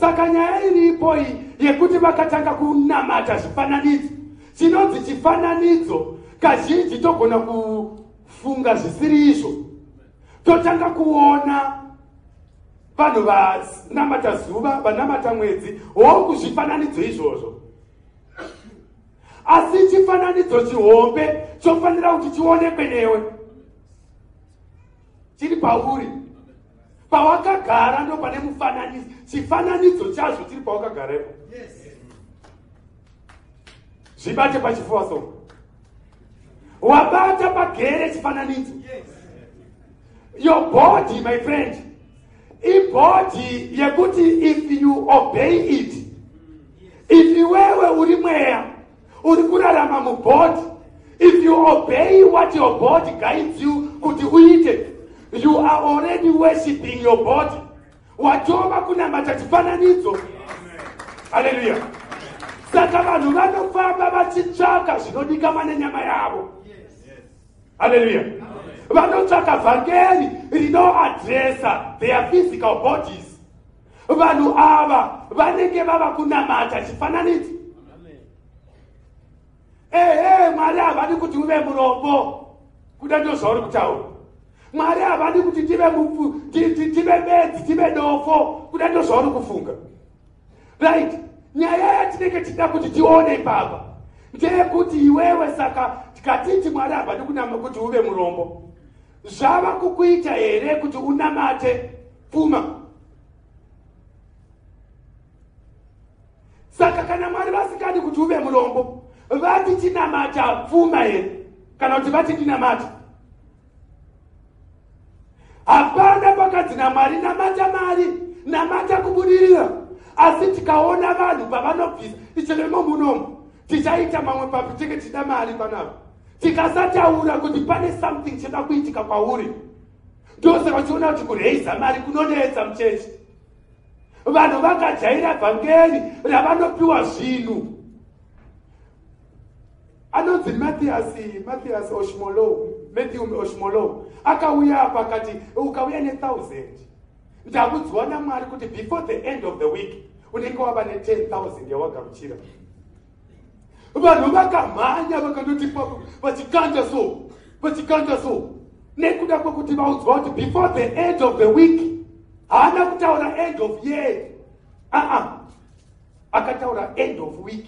saka nyaya iripo iyi yekuti vakatanga kunamata zvifananidzo. Chinonzi chifananidzo kazhinji togona kufunga zvisiri izvo. Totanga kuona vanhu vanamata zuva vanamata mwedzi hoku zvifananidzo izvozvo. Asi chifananidzo chihombe chofanira kuti chionekwe newe chiri pauri pawakagara ndo pane mufananidzo. Chifananidzo chazvo chiri pawakagarepo. Zvibate pachifuwa so wabata pagere chifananidzo. Your body my friend ibhodi yekuti if you obey it if iwewe uri mweya uri kurarama mubhodi if you obey what your body guides you kuti uite you are already worshiping your body watova kunamata chifananidzo haleluya saka vanhu vanofamba vachitsvaka zvinodikama nenyama yavo. Haleluya vanotsvaka vhangeri rinoadresa their physical bodies. Vanhu ava vanenge vava kunamata chifananidzo ehe mwari havadi kuti uve murombo. Kuda ndo zvauri kutaura mwari havadi kuti tive tive bedzi tive dofo kuda ndo zvauri kufunga. Right. Nyaya yatinenge tichida kuti tione ipapa ndeyekuti iwewe saka ngatiti mwari habadi kunama kuti uve murombo. Zvava kukuita here kuti unamate? Pfuma saka kana mwari vasikadi kuti uve murombo vati tinamata pfuma here? Kana kuti vati tinamata hapana pakanzi namwari namata mari namata kubudirira. Asi tikaona vanhu pavanobvisa ichelemo munomu tichaita mamwe papi tenge tida mari panapa. Tikasataura kuti pane something chida kuitika kwauri. Ndosaka uchiona kuti kureiza mari kunonetsa muchechi. Vanhu vakajaira vhangeri ravanopiwa zvinhu. Anonzi mathiasi mathias oshmolo matthew oshmolo akauya apa akati ukauya nethousand ndakudzwa namwari kuti before the end of the week unenge wava ne10000 yawagamuchira vanhu vakamhanya vakandoti vachikanda so vachikanda so. Nekuda kwekuti vaudzwa kuti before the end of the week haana kutaura end of year. Aa akataura end of week.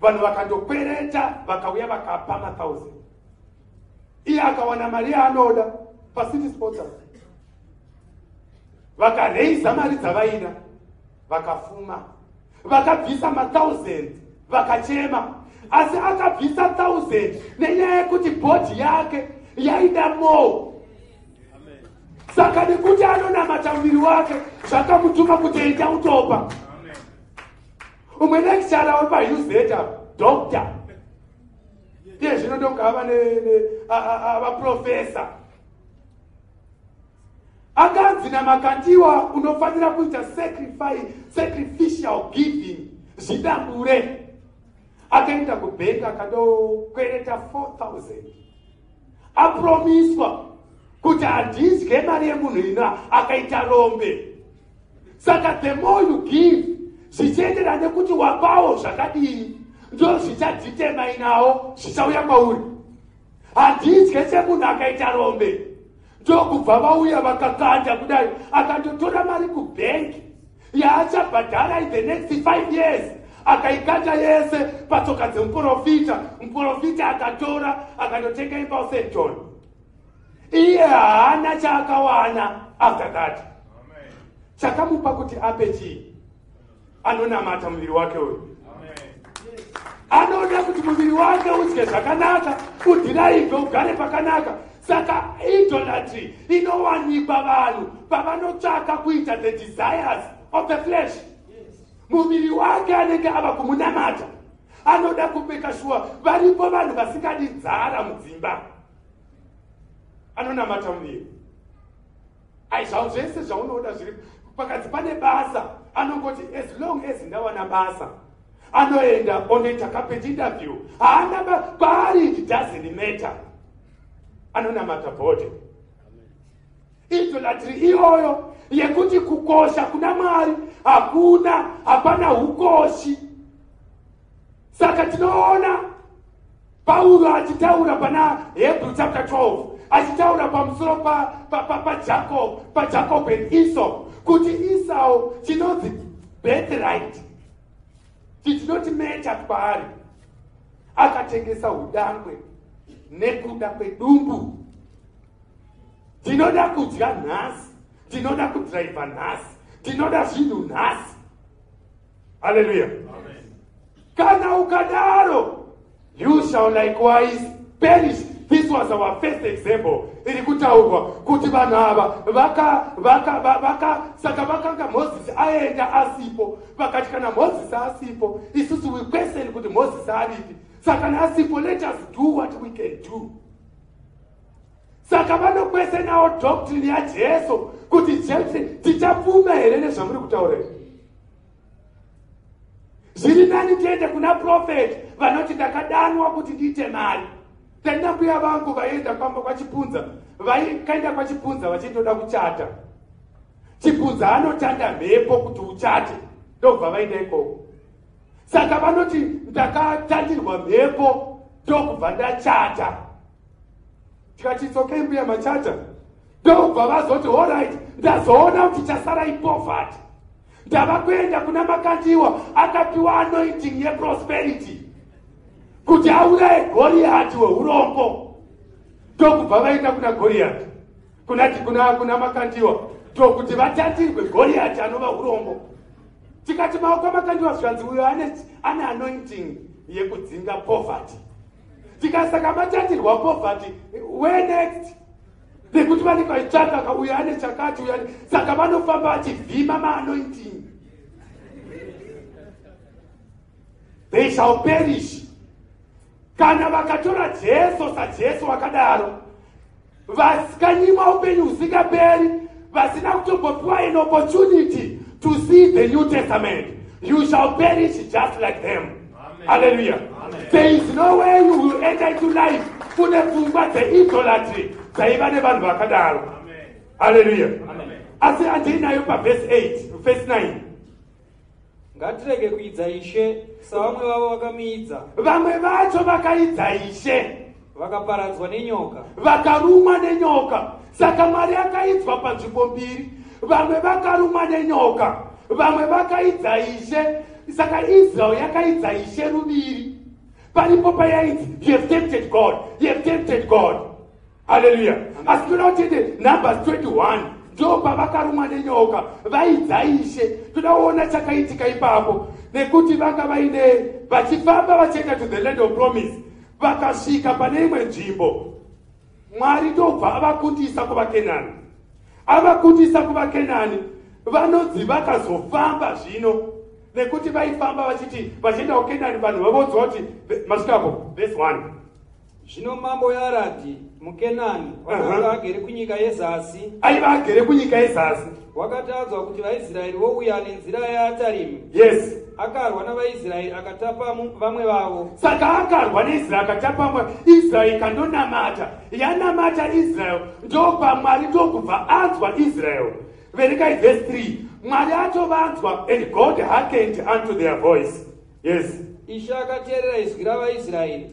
Vanhu vakandokwereta vakauya vakapa mathousand iye akawana mari yaanoda pacity sponsors vakareiza mari dzavaida vakafuma. Vakabvisa mathousand vakachema. Asi akabvisa thousand nenyaya yekuti bhodhi yake yaida mo saka nekuti anonamata muviri wake zvakamutuma kuti enda utopa umwe lekchara wepahuzeta doctor iye zvino ndonga ava vaprofesa akanzi namakandiwa unofanira kuita sacrificial giving zvidambure. Akaenda kubhengi akandokwereta 4000 apromiswa kuti handidye mari yemunhu ino akaita rombe. Saka the more you give zvichiendera nekuti wapawo zvakadini ndo zvichadhitemai zvichauya kwauri handidye semunhu akaita rombe. Ndokubva vauya vakakanda kudai akandotora mari kubhengi yaachabhadhara in the next five years. Akaikanda yese patsoka dzemuprofita. Muprofita akatora akandotenga imba st john. Iye haana chaakawana after that. Chakamupa kuti ape chii? Anonamata muviri wake uyu anoda kuti muviri wake udye zvakanaka udhiraivhe ugare pakanaka. Saka idolatry inowanikwa vanhu pavanotsvaka kuita the desires of the flesh. Muviri wake anenge ava kumunamata anoda kumeka shuwa. Varipo vanhu vasingadi dzara mudzimba. Anonamata muviri. Ai zvau zvese zvaunoona zviri pakati pane basa anongoti as long as ndawana basa anoenda ondoita kapeti interview haana kwaari it doesn't matter. Anonamata bhode idolatri iyoyo yekuti kukosha kuna mwari hakuna hapana ukoshi saka tinoona pauro achitaura pana hebrew chapter 12 achitaura pamusoro pajacob pajacob and esau kuti esau chinonzi birthright chitinoti meta kwaari akatengesa udangwe nekuda kwedumbu. Ndinoda kudya nhasi ndinoda kudhiraivha nhasi ndinoda zvinhu nhasi. Haleluya kana ukadaro you shall likewise perish this was our first example. Iri kutaurwa kuti vanhu ava saka vakanga mozisi aenda asipo. Vakati kana mozisi asipo isusu we question kuti mozisi aripi? Saka kana asipo let us do what we can do. Saka vanokwesenawo doctrine yajesu kuti jesu tichapfuma here nezvamuri kutaura zviri nani tiende kuna profeti vanoti ndakadanwa kuti ndiite mari tandinambuya vangu vaienda kwamba kwachipunza vaikaenda kwachipunza vachindoda kuchata. Chipunza anotanda mhepo kuti uchate ndobva vaenda ikoko. Saka vanoti ndakatandirwa mhepo ndokubva ndachata. Tikachitsokei mbuya machata ndobva vazoti oright ndazoona kuti chasara ipovhati ndava kuenda kuna makandiwa akapiwa anointing yeprosperity kuti auraye goriyati weurombo ndokubva vaenda kuna goriyati kuna, kuna, kuna makandiwa ndokuti vatatirwe goriyati anova urombo tikati maoko amakandiwa zvanzi uyo ane, ane anointing yekudzinga poverty. Tikasaka matatirwa poverty where next. Nekuti vanenge vachitsvaka ka uyo ane chakati uyo saka vanofamba vachivhima maanointing. They shall perish kana vakatora jesu sajesu vakadaro vasikanyimwa upenyu husingaperi vasina kutombopiwa an opportunity to see the new testament. You shall perish just like them. Hallelujah. There is no way you will enter into life kune pfungwa dzeidolatry dzaiva nevanhu vakadaro. Hallelujah. Asi andiinayo pavhesi 8 vhesi 9 ngatirege kuidza ishe savamwe vavo vakamiidza vamwe vacho vakaidza ishe. Vakaparadzwa nenyoka. Vakarumwa nenyoka. Saka mwari akaidzwa panzvimbo mbiri. Vamwe vakarumwa nenyoka. Vamwe vakaidza ishe. Saka israel yakaidza ishe ruviri. Paripo payainzi you have tempted god. You have tempted god. Haleluya asi toda kutende numbers 21 ndo pavakarumwa nenyoka vaidza ishe toda kuona chakaitika ipapo nekuti vanga vaine vachifamba vachienda to the land of promise vakasvika pane imwe nzvimbo. Mwari ndobva avakundisa kuvakenani. Avakundisa kuvakenani vanonzi vakazofamba zvino nekuti vaifamba vachiti vachienda kukenani vanhu vavodzwa kuti masvikapo vhesi 1 zvino mambo yaradhi mukenani wakanga agere kunyika yezasi. Aiva agere kunyika yezasi. Wakati anzwa kuti vaisraeri vouya nenzira yeatarimu yes. Akarwa navaisraeri akatapa vamwe vavo. Saka akarwa neisraeri akatapamwe israeri ikandonamata. Yanamata israeri. Ndobva mwari ndokubva anzwa israeri. Verekai vhesi 3 mwari atovanzwa and god hearkened unto their voice. Yes ishe akateerera izwi ravaisraeri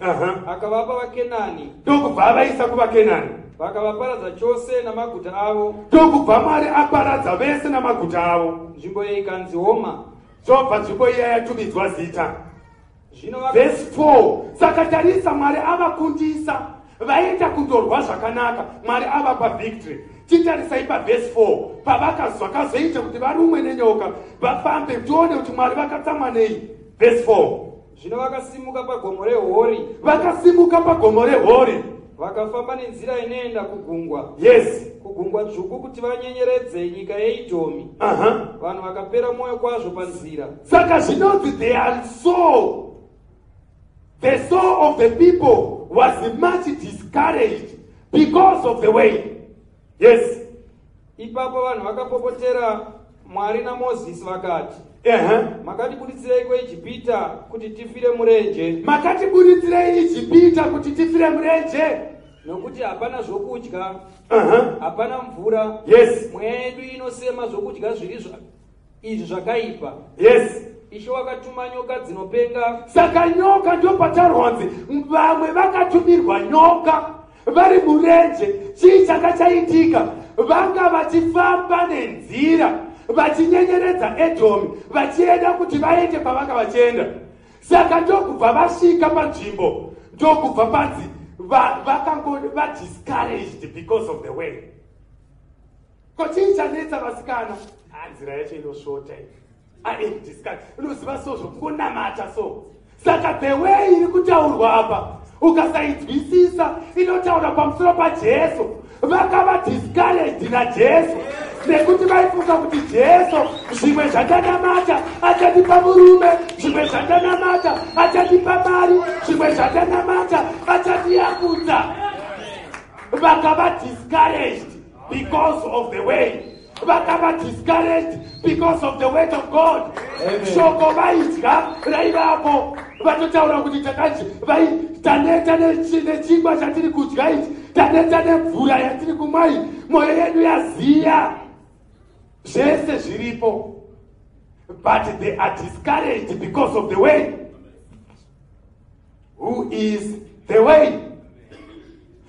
akavapa vakenani. Ndokubva avaisa kuvakenani. Vakavaparadza chose namaguta avo. Ndokubva mwari aparadza vese namaguta avo. Nzvimbo iyi ikanzi homa. Zvobva nzvimbo iya yatumidzwa zita. Zvino vaka- vhesi 4 saka tarisa mwari avakundisa vaenda kundorwa zvakanaka. Mwari avapa victory. Titarisai pavhesi 4 pavakazwa kazoita kuti varumwe nenyoka vafambe. Tione kuti mwari vakatsamwa nei vhesi 4 zvino vakasimuka pagomo rehori. Vakasimuka pagomo rehori. Vakafamba nenzira inoenda kugungwa. Yes. Kugungwa dzvuku kuti vanyenyeredze nyika yeidhomi aha. Vanhu vakapera mwoyo kwazvo panzira. Saka zvinonzi their soul the soul of the people was much discouraged because of the way. Yes. Ipapo vanhu vakapopotera mwari namozisi vakati. Makatibuditsirei kuijipita kuti tifire murenje. Makatibuditsirei ijipita kuti tifire murenje? Nokuti hapana zvokudya. Hapana mvura. Yes. Mweya yedu inosema zvokudya zviri izvi zvakaipa. Yes. Ishe wakatuma nyoka dzinopenga. Saka nyoka ndopatarwanzi vamwe vakatumirwa nyoka vari murenje. Chii changa chaitika vanga vachifamba nenzira vachinyenyeredza edhomi vachienda kuti vaende kwavanga vachienda. Saka ndokubva vasvika panzvimbo ndokubva panzi vadiscouraged because of the way ko chii chanetsa vasikana? Ah, nzira yacho inosvota unoziva so zvokungonamata so. Saka the way iri kutaurwa apa ukasainzwisisa inotaura pamusoro pajesu vakava discouraged najesu nekuti vaifunga kuti jesu zvimwe zvatanamata achatipa murume zvimwe zvatanamata achatipa mari zvimwe zvatanamata achatiyakudza vakava discouraged because of the way. Vakava discouraged because of the word of god. Shoko vaidya raivapo. Vatotaura kuti takanzi vai taneta nechi- nechingwa chatiri kudya ichi taneta nemvura yatiri kumwa iyi. Mwoyo yedu yaziya zvese zviripo. But they are discouraged because of the way. Who is the way?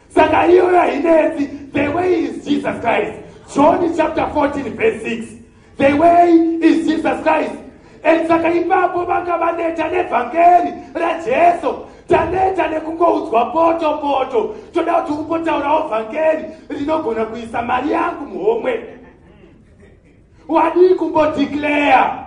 Saka iyoyo hainetsi the way is jesus christ. John chapter 14 verse 6 the way is jesus christ. And saka ipapo vanga vaneta nevhangeri rajesu taneta nekungoudzwa poto poto toda kuti umbotaurawo vhangeri rinogona kuisa mari yangu muhomwe wadii kumbodeclare.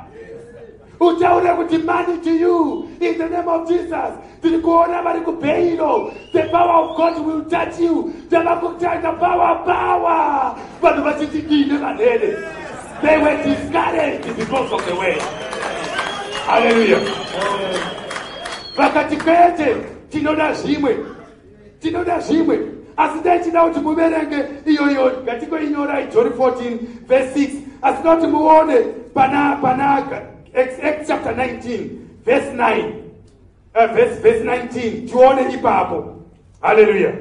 Utaure kuti money to you. In the name of jesus tiri kuona vari kubheiro the power of god will touch you. Tavakutaita power power. Vanhu vachiti dine vanene they were discouraged because of the way haleluya vakati kwete tinoda zvimwe tinoda zvimwe. Asi dai chida kuti muverenge iyoyo ngatingoinyora john 14 verse 6 asi da kuti muone pana pana Acts chapter 19 verse 9 uh, verse, verse 19 tione ipapo. Haleluya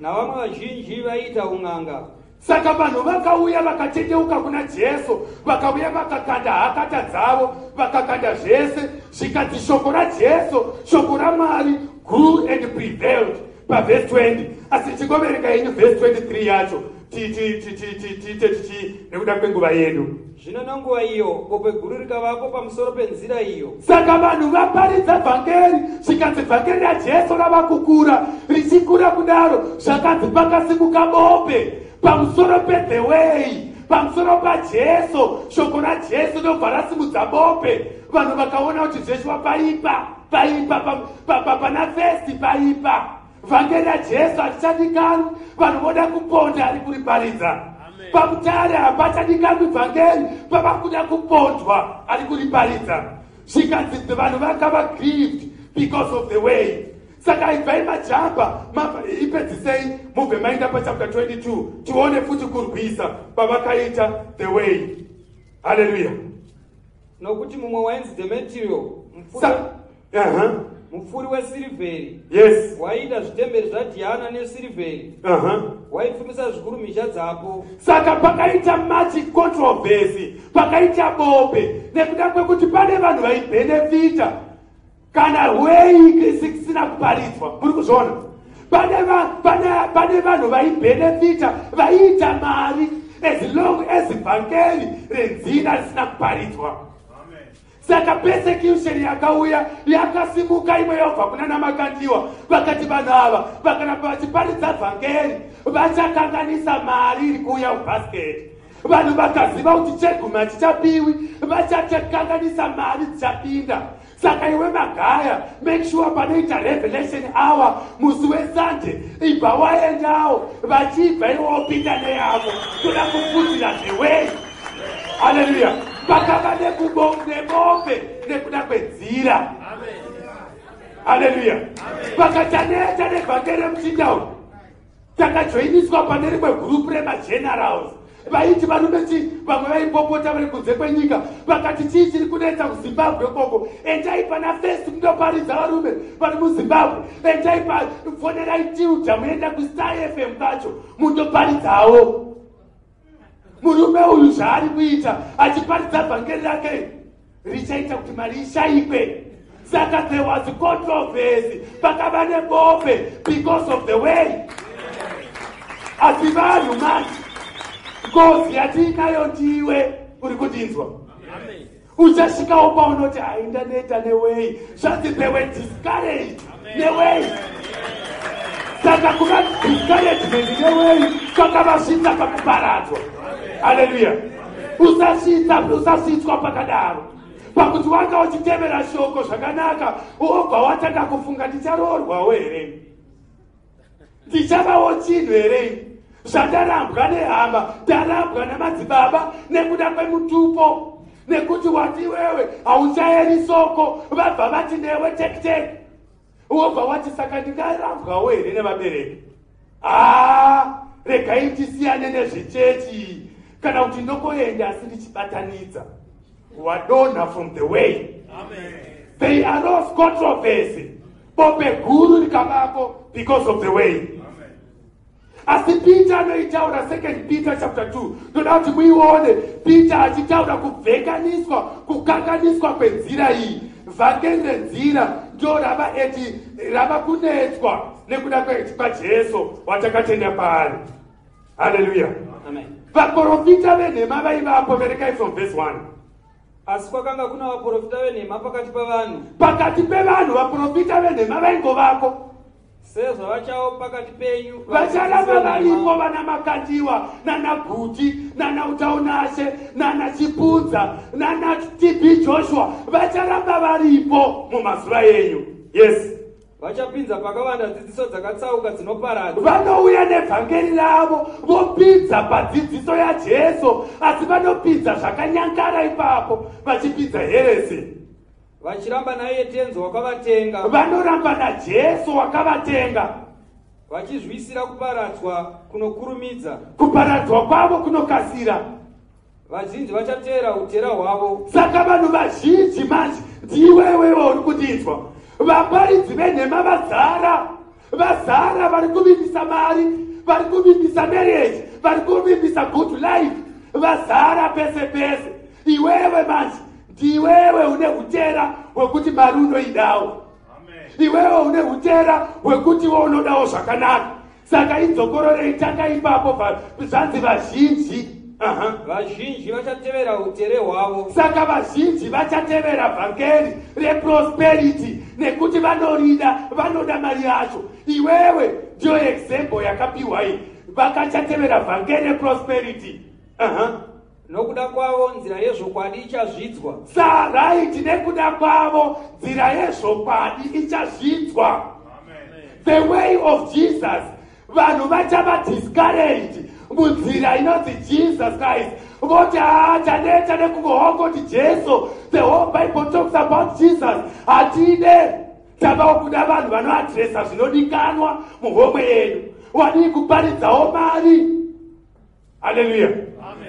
navamwe vazhinji vaiita un'anga saka vanhu vakauya vakatendeuka kuna jesu vakauya vakakanda hakata dzavo vakakanda zvese. Zvikanzi shoko rajesu shoko ramwari grew and prevailed pavhesi 20 asi tichingoverenga yenyu vhesi 23 yacho tiite tichi nekuda kwenguva yedu. Zvino nenguva iyo bope guru rikavako pamusoro penzira iyo. Saka vanhu vaparidza vhangeri zvikanzi vhangeri rajesu rava kukura richikura kudaro zvakanzi pakasimuka bope. Pamusoro pethe way pamusoro pajesu shoko rajesu ndobva rasimudza bope. Vanhu vakaona kuti zveshuwa paipa paipa pana festi paipa vhangeri rajesu hatichadikanwi. Vanhu voda kuponda ari kuriparidza. Pamutare hapachadikanwi vhangeri. Pava kuda kupondwa ari kuriparidza. Zvikanzi vanhu vakava grieved because of the way. Saka ibvai majamba ipedzisei mubve maenda pachapter 22 tione futi kurwisa kwavakaita the way. Haleluya nokuti mumwe wainzi demetrio mupfuri wesirivheri. Yes. Waiita zvitemberi zvadhiana nesirivheri. Waipfumisa zvikuru mhizha dzapo. Saka pakaita machi controversy pakaita bope nekuda kwekuti pane vanhu vaibhenefita kana wei isina kuparidzwa muri kuzviona. Pane vanhu vaibhenefita vaiita mari as long as vhangeri renzina risina kuparidzwa saka persecution yakauya yakasimuka imwe yobva kuna namakandiwa. Vakati vanhu ava vakanapa vachiparidza vhangeri vachakanganisa mari iri kuuya mubhasiketi. Vanhu vakaziva kuti chegumi hachichapiwi vachakanganisa mari dzichapinda. Saka iwe magaya make sure panoita revelation hour musi wesunday ibva waendawo vachibva iwe wopinda neyavo toda kuputira zvewei haleluya vakava nebope nekuda kwenzira haleluya vakataneta nevhangeri muchindauro takajoiniswa pane rimwe gurupu remagenerals. Vaiti varume chi vamwe vaipopota vari kunze kwenyika vakati chii chiri kunetsa kuzimbabwe koko endai pana fest mundoparidza varume vari muzimbabwe. Endai pafonerai tiuja muenda kustar fm kacho mundoparidzawo murume uyu zvaari kuita achiparidza vhangeri rake richaita kuti mari ishayikwe. Saka there was controversy pakava nebope because of the way. Asi vanhu mati ngozi yatiinayo ndiwe uri kudinzwa. Uchasvikawo paunoti haindaneta newei zvanzi they were discouraged newei saka kuva discouragement newei kwakavasvitsa pakuparadzwa haleluya usasvitsa usasvitswa pakadaro. Pakuti wanga uchitevera shoko zvakanaka wobva watanga kufunga ndicharoorwawo here? Ndichavawo chinhu here? Zvatarambwa nehama tarambwa namadzibaba nekuda kwemutupo. Nekuti wati wewe hauchaeri soko vabva vati newe tekiteki wobva wati saka ndingarambwawo here nevabereki haa regai tisiyane nezvechechi kana kuti ndokoenda asi ndichibatanidza. Wadonha from the way. They arose controversy. Bope guru rikavapo because of the way. Asi peter anoitaura second peter chapter 2 ndoda kuti muione peter achitaura kubvekaniswa kukanganiswa kwenzira iyi. Vhangeri renzira ndo rava eti rava kunetswa nekuda kwajesu watakatenda paari haleluya vaprofita venhema vaivapo verekai from verse 1 asi kwakanga kuna vaprofita venhema pakati pavanhu pakati pevanhu vaprofita venhema vaingovako. Sezvavachawo pakati penyu vacharamba varipo vana makandiwa nana guti nana utaunashe nana chipunza nana tb joshua. Vacharamba varipo mumazuva enyu. Yes vachapinza pakavanda dzidziso dzakatsauka dzinoparadza. Vanouya nevhangeri ravo vopinza padzidziso yajesu asi vanopinza zvakanyangara ipapo vachipinza heresi. Vachiramba naiye tenzi wakavatenga. Vanoramba najesu wakavatenga. Vachizvisira kuparadzwa kunokurumidza. Kuparadzwa kwavo kunokasira. Vazhinji vachatera utera hwavo. Saka vanhu vazhinji manje ndiwewewo uri kundinzwa vaparidzi venhema vazara. Vazara vari kuvimbisa mari vari kuvimbisa marriage vari kuvimbisa good life. Vazara pese pese. Iwewe manje ndiwewe une utera hwekuti mari unoidawo. Iwewe une utera hwekutiwo unodawo zvakanaka. Saka idzokororei tanga ipapo va- zvanzi vazhinji. Vazhinji vachatevera utere hwavo. Saka vazhinji vachatevera vhangeri reprosperity nekuti vanorida vanoda mari yacho. Iwewe ndiyo example yakapiwa iyi. Vakachatevera vhangeri reprosperity. Aha. nokuda kwavo nzira yezvokwadi ichazvidzwa. Saraiti nekuda kwavo nzira yezvokwadi ichazvidzwa. The way of jesus. Vanhu vachava discouraged munzira inonzi jesus christ. Voti haa taneta nekungehongoti jesu the whole bible talks about jesus. Hatide. Tavawo kuda vanhu vanoadresa zvinodikanwa muhomwe yedu wadii kuparidzawo mari? Haleluya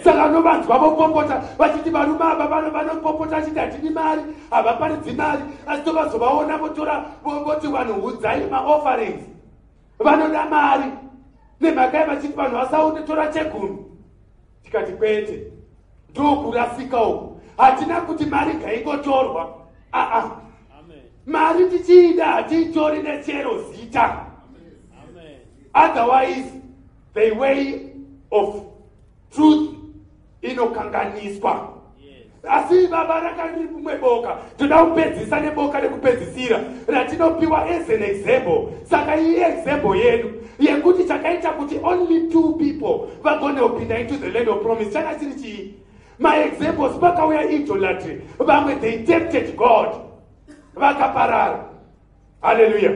saka novanzwa vopopota vachiti varume ava vano vanopopota achiti hatidi mari havaparidzi mari. Asi tovazovaona votora vo- voti vanhu hudzai maofferings. Vanoda mari nemhaka yevachiti vanhu vasaone tora chegumi tikati kwete ndokurasika uku hatina kuti mari ngaingotorwa. Aa mari tichiida hatiitori nechero zita. Otherwise the way of truth inokanganiswa asi baba rakari rimwe boka toda kupedzisa neboka rekupedzisira ratinopiwa as an example. Saka iyi example yedu yekuti chakaita kuti only two people vagone kupinda into the land of promise changa chiri chii? Maexamples pakauya idolatry vamwe they tempted god vakaparara. Haleluya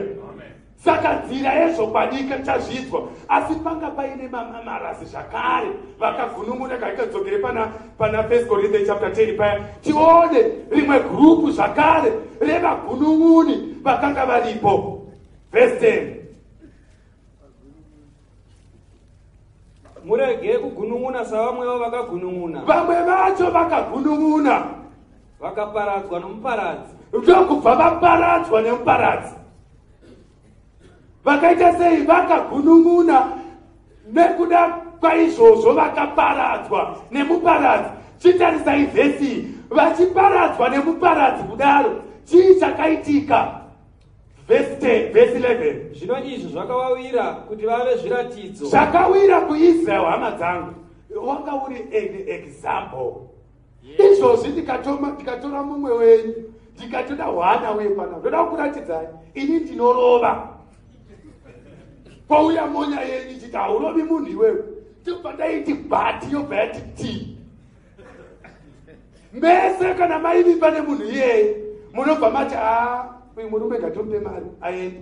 saka nzira yezvokwadika chazvidzwa. Asi panga paine mamamarasi zvakare vakagunun'una kaikadzokere pana pana first corinthians chapter 10 paya tione rimwe gurupu zvakare revagunun'uni vakanga varipo. Verse 10 murege kugunun'una savamwevo vakagunun'una. Vamwe vacho vakagunun'una. Vakaparadzwa nomuparadzi. Ndokubva vaparadzwa nemuparadzi vakaita sei vakagunun'una nekuda kwaizvozvo vakaparadzwa nemuparadzi. Chitarisai vhesi iyi vachiparadzwa nemuparadzi kudaro. Chii chakaitika? Vhesi 10 vhesi 11 zvino izvi zvakavawira kuti vave zviratidzo. Zvakawira kuisrael hama dzangu. Wanga uri an example. Izvozvi ndikatora mumwe wenyu ndikatoda hwana wepana ndoda kukuratidzai ini ndinorova kwauya monya yenyu ichiti haurovi munhu iwewe. Tobva daiti bhati yobva yati ti mese kana maivimba nemunhu iyeye munobva mati a uyu murume ngatomupe mari aendi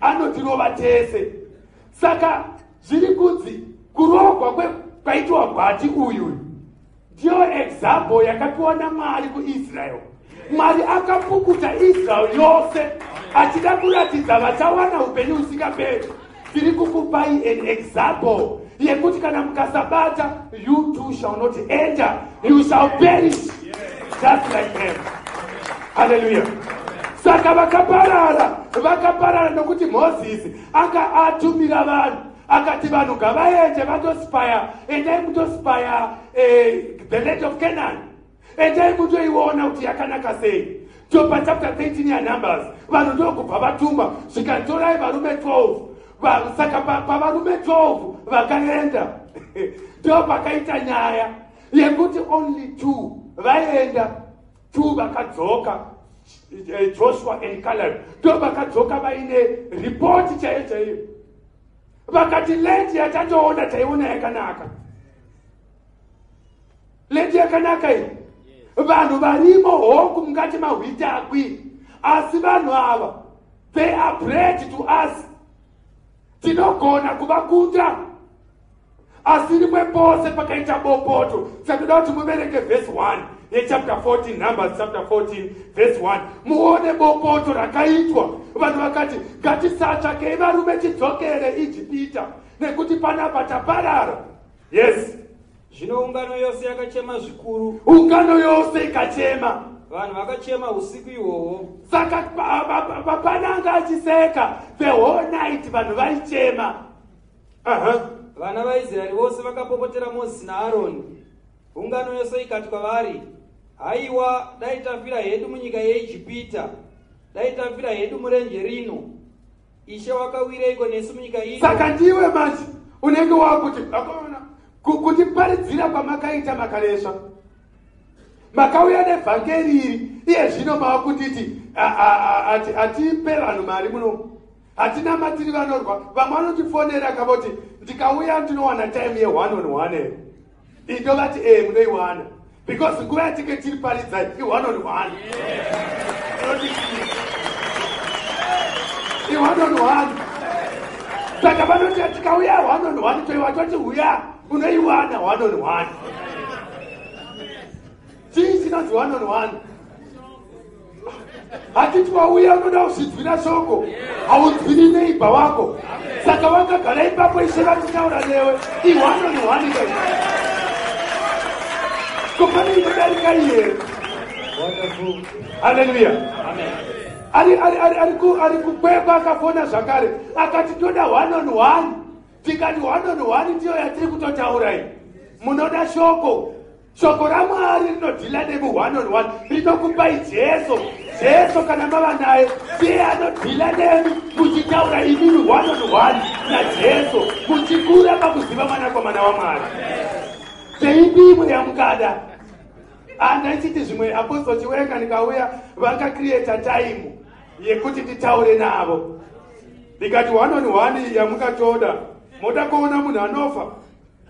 anotirova tese. Saka zviri kunzi kurogwa kwaitwa gwati uyu ndiyo example yakapiwa namwari kuisraeri mwari akapukuta israeri yose achida kuratidza vachawana upenyu husingaperi tiri kukupai an example yekuti kana mukasabata you too shall not enter. You shall perish. Just like them. Haleluya saka vakaparara vakaparara nokuti mozisi anga atumira vanhu akati vanhu ngavaende vandosipaya endai mutosipaya eh, the land of canaan. Endai mutoiona kuti yakanaka sei. Topa chapter 13 yanumbers vanhu ndokubva vatuma zvikatorai varume 12 Va- saka pa- pavarume 12 vakaenda. Ndo pakaita nyaya yekuti only two vaenda. Tu vakadzoka eh, joshua and caleb. Ndo vakadzoka vaine ripoti chaiyo chaiyo. Vakati lendi yatatoona taiona yakanaka. Lendi yakanaka iyi? Vanhu varimo hoku mungati mahwitakwi asi vanhu ava they are bread to us tinogona kuvakunda asi rimwe pose pakaita bopoto satoda kuti muverenge vhesi 1 yechapter 14 numbers chapter 14 vhesi 1 muone bopoto rakaitwa. Vanhu vakati ngatisatsvakei varume tidzokere ijipita nekuti panapa taparara. Yes. Zvino ungano yose yakachema zvikuru. Ungano yose ikachema vanhu vakachema usiku ihwohwo saka pa- pa- pa- papananga achiseka. The whole night vanhu vaichema. Aha. Vana vaisraeri vose vakapopotera mozisi naaroni. Ungano yose ikati kwavari haiwa dai tafira hedu munyika yeijipita. Dai tafira hedu murenje rino. Ishe wakawireiko nesu munyika ino saka ndiwe manje unenge wakuti akaona ku- kutiparidzira kwamakaita makalesva makauya nevhangeri iri iye zvino mava kutiti hatipe vanhu mari muno. Hatina matiri vanorwa. Vamwe vanotifonera kavoti ndikauya ndinowana time ye1 on 1 here indovati e munoiwana. Because nguva yatinge tiri paridzai i1 on 1 i1 on 1 saka vanoti tikauya 1 on 1 toiwa toti uya unoiwana 1 on 1 chii chinonzi 1 on 1 hatiti wauya unoda kuzvinzwira shoko? Haunzwiri neibha wako? Saka wakagara ipapo ishe vatitaura newe i1 on 1 kai kopane inodarika iye. Wonderful. haleluya ari kukwekwa akafona zvakare. Akati toda one on one tikati one on one ndiyo yatiri kutotaura iyi. Munoda shoko shoko ramwari rinodhila nemu one on one. Rinokupai jesu jesu kana mava naye ndiye anodhila nemi muchitaura imimi one on one najesu muchikura pakuziva mwanakomana wamwari. Teipimo yamukada. Andaichiti zvimwe apostol chiwenga ndikauya vakakrieta taimu yekuti nditaure navo. Ndikati one on one yamukatoda. Moda kuona munhu anofa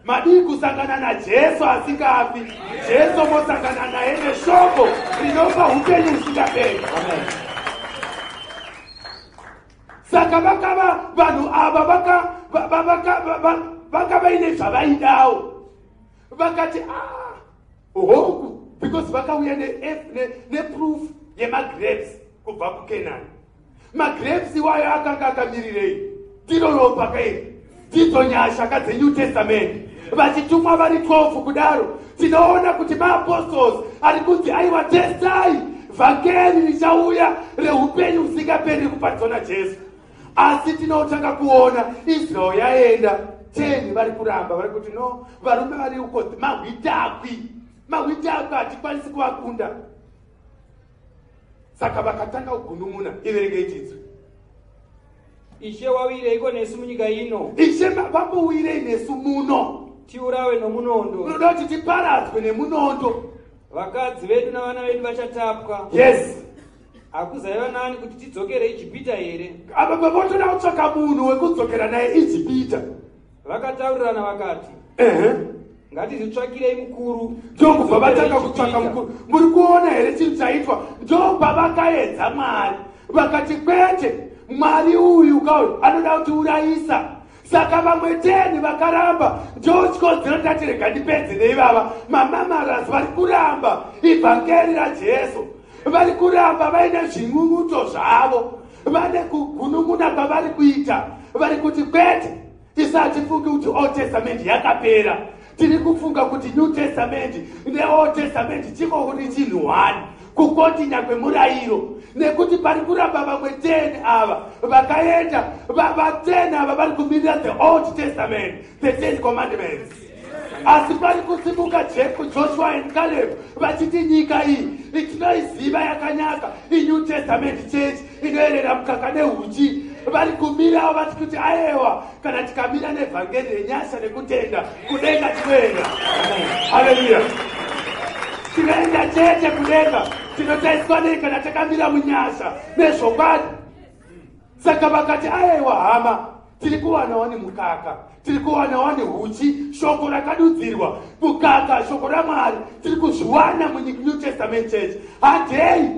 madii kusangana najesu asingafi jesu mosangana naye neshoko rinopa upenyu husingaperi saka vakava vanhu ava vanga vaine zvavaidawo vakati "Ah, hoku because vakauya ne- ne- neproof yemagrapes kubva kukenani. Magrapes iwayo akanga akamirirei. Ndiro ropa kai ndidzo nyasha kadzenew testament vachitumwa vari 12 kudaro. Tinoona kuti maapostles ari kunzi aiwa testai vhangeri richauya reupenyu husingaperi kupatswa najesu asi tinotanga kuona israel yaenda. 10 vari kuramba? Vari kuti no varume vari uko? Mahwitakwi. Mahwitakwi hatikwanisi kuvakunda. Saka vakatanga kugunun'una iverengei tidzo ishe wawireiko nesu munyika ino? Ishe vambowirei nesu muno tiurawe nomunondo. Unoda kuti tiparadzwe nemunondo vakadzi vedu navana vedu vachatapwa. Yes. Hakuzaiva nani kuti tidzokere ijipita here? Apa pavotoda kutsvaka munhu wekudzokera naye ijipita. Vakataurirana vakati ehe. Ngatizvitsvakirei mukuru. Ndokubva vatanga kutsvaka Ijipita." mukuru. Muri kuona here chinhu chaitwa? Ndobva vakaedza mwari vakati kwete mwari uyu kauyu anoda kutiurayisa saka vamwe teni vakaramba ndochikodzero ndati rega ndipedze neivava. Mamamaras vari kuramba ibhangeri rajesu. Vari kuramba vaine zvin'un'uto zvavo. Vane kugunun'una kwavari kuita. Vari kuti kwete tisatifungi kuti old testament yakapera. Tiri kufunga kuti new testament neold testament chingori chinhu one kukontinya kwemurayiro nekuti pari kuramba vamwe 10 ava vakaenda va- va10 ava vari kumirira the old testament the ten commandments. Asi pari kusimuka joshua and caleb vachiti nyika iyi tinoiziva yakanyaka inew testament church inoyerera mukaka neuchi vari kumirawo vati kuti aiwa kana tikamira nevhangeri renyasha nekutenda kudenga tinoenda. Haleluya tinoenda chete kudenga tinotaiswa nei kana takamira munyasha nezvokwadi. Saka vakati aiwa hama tiri kuwanawo nemukaka tiri kuwanawo neuchi shoko rakadudzirwa. Mukaka shoko ramwari tiri kuzviwana munew testament church. Hadhei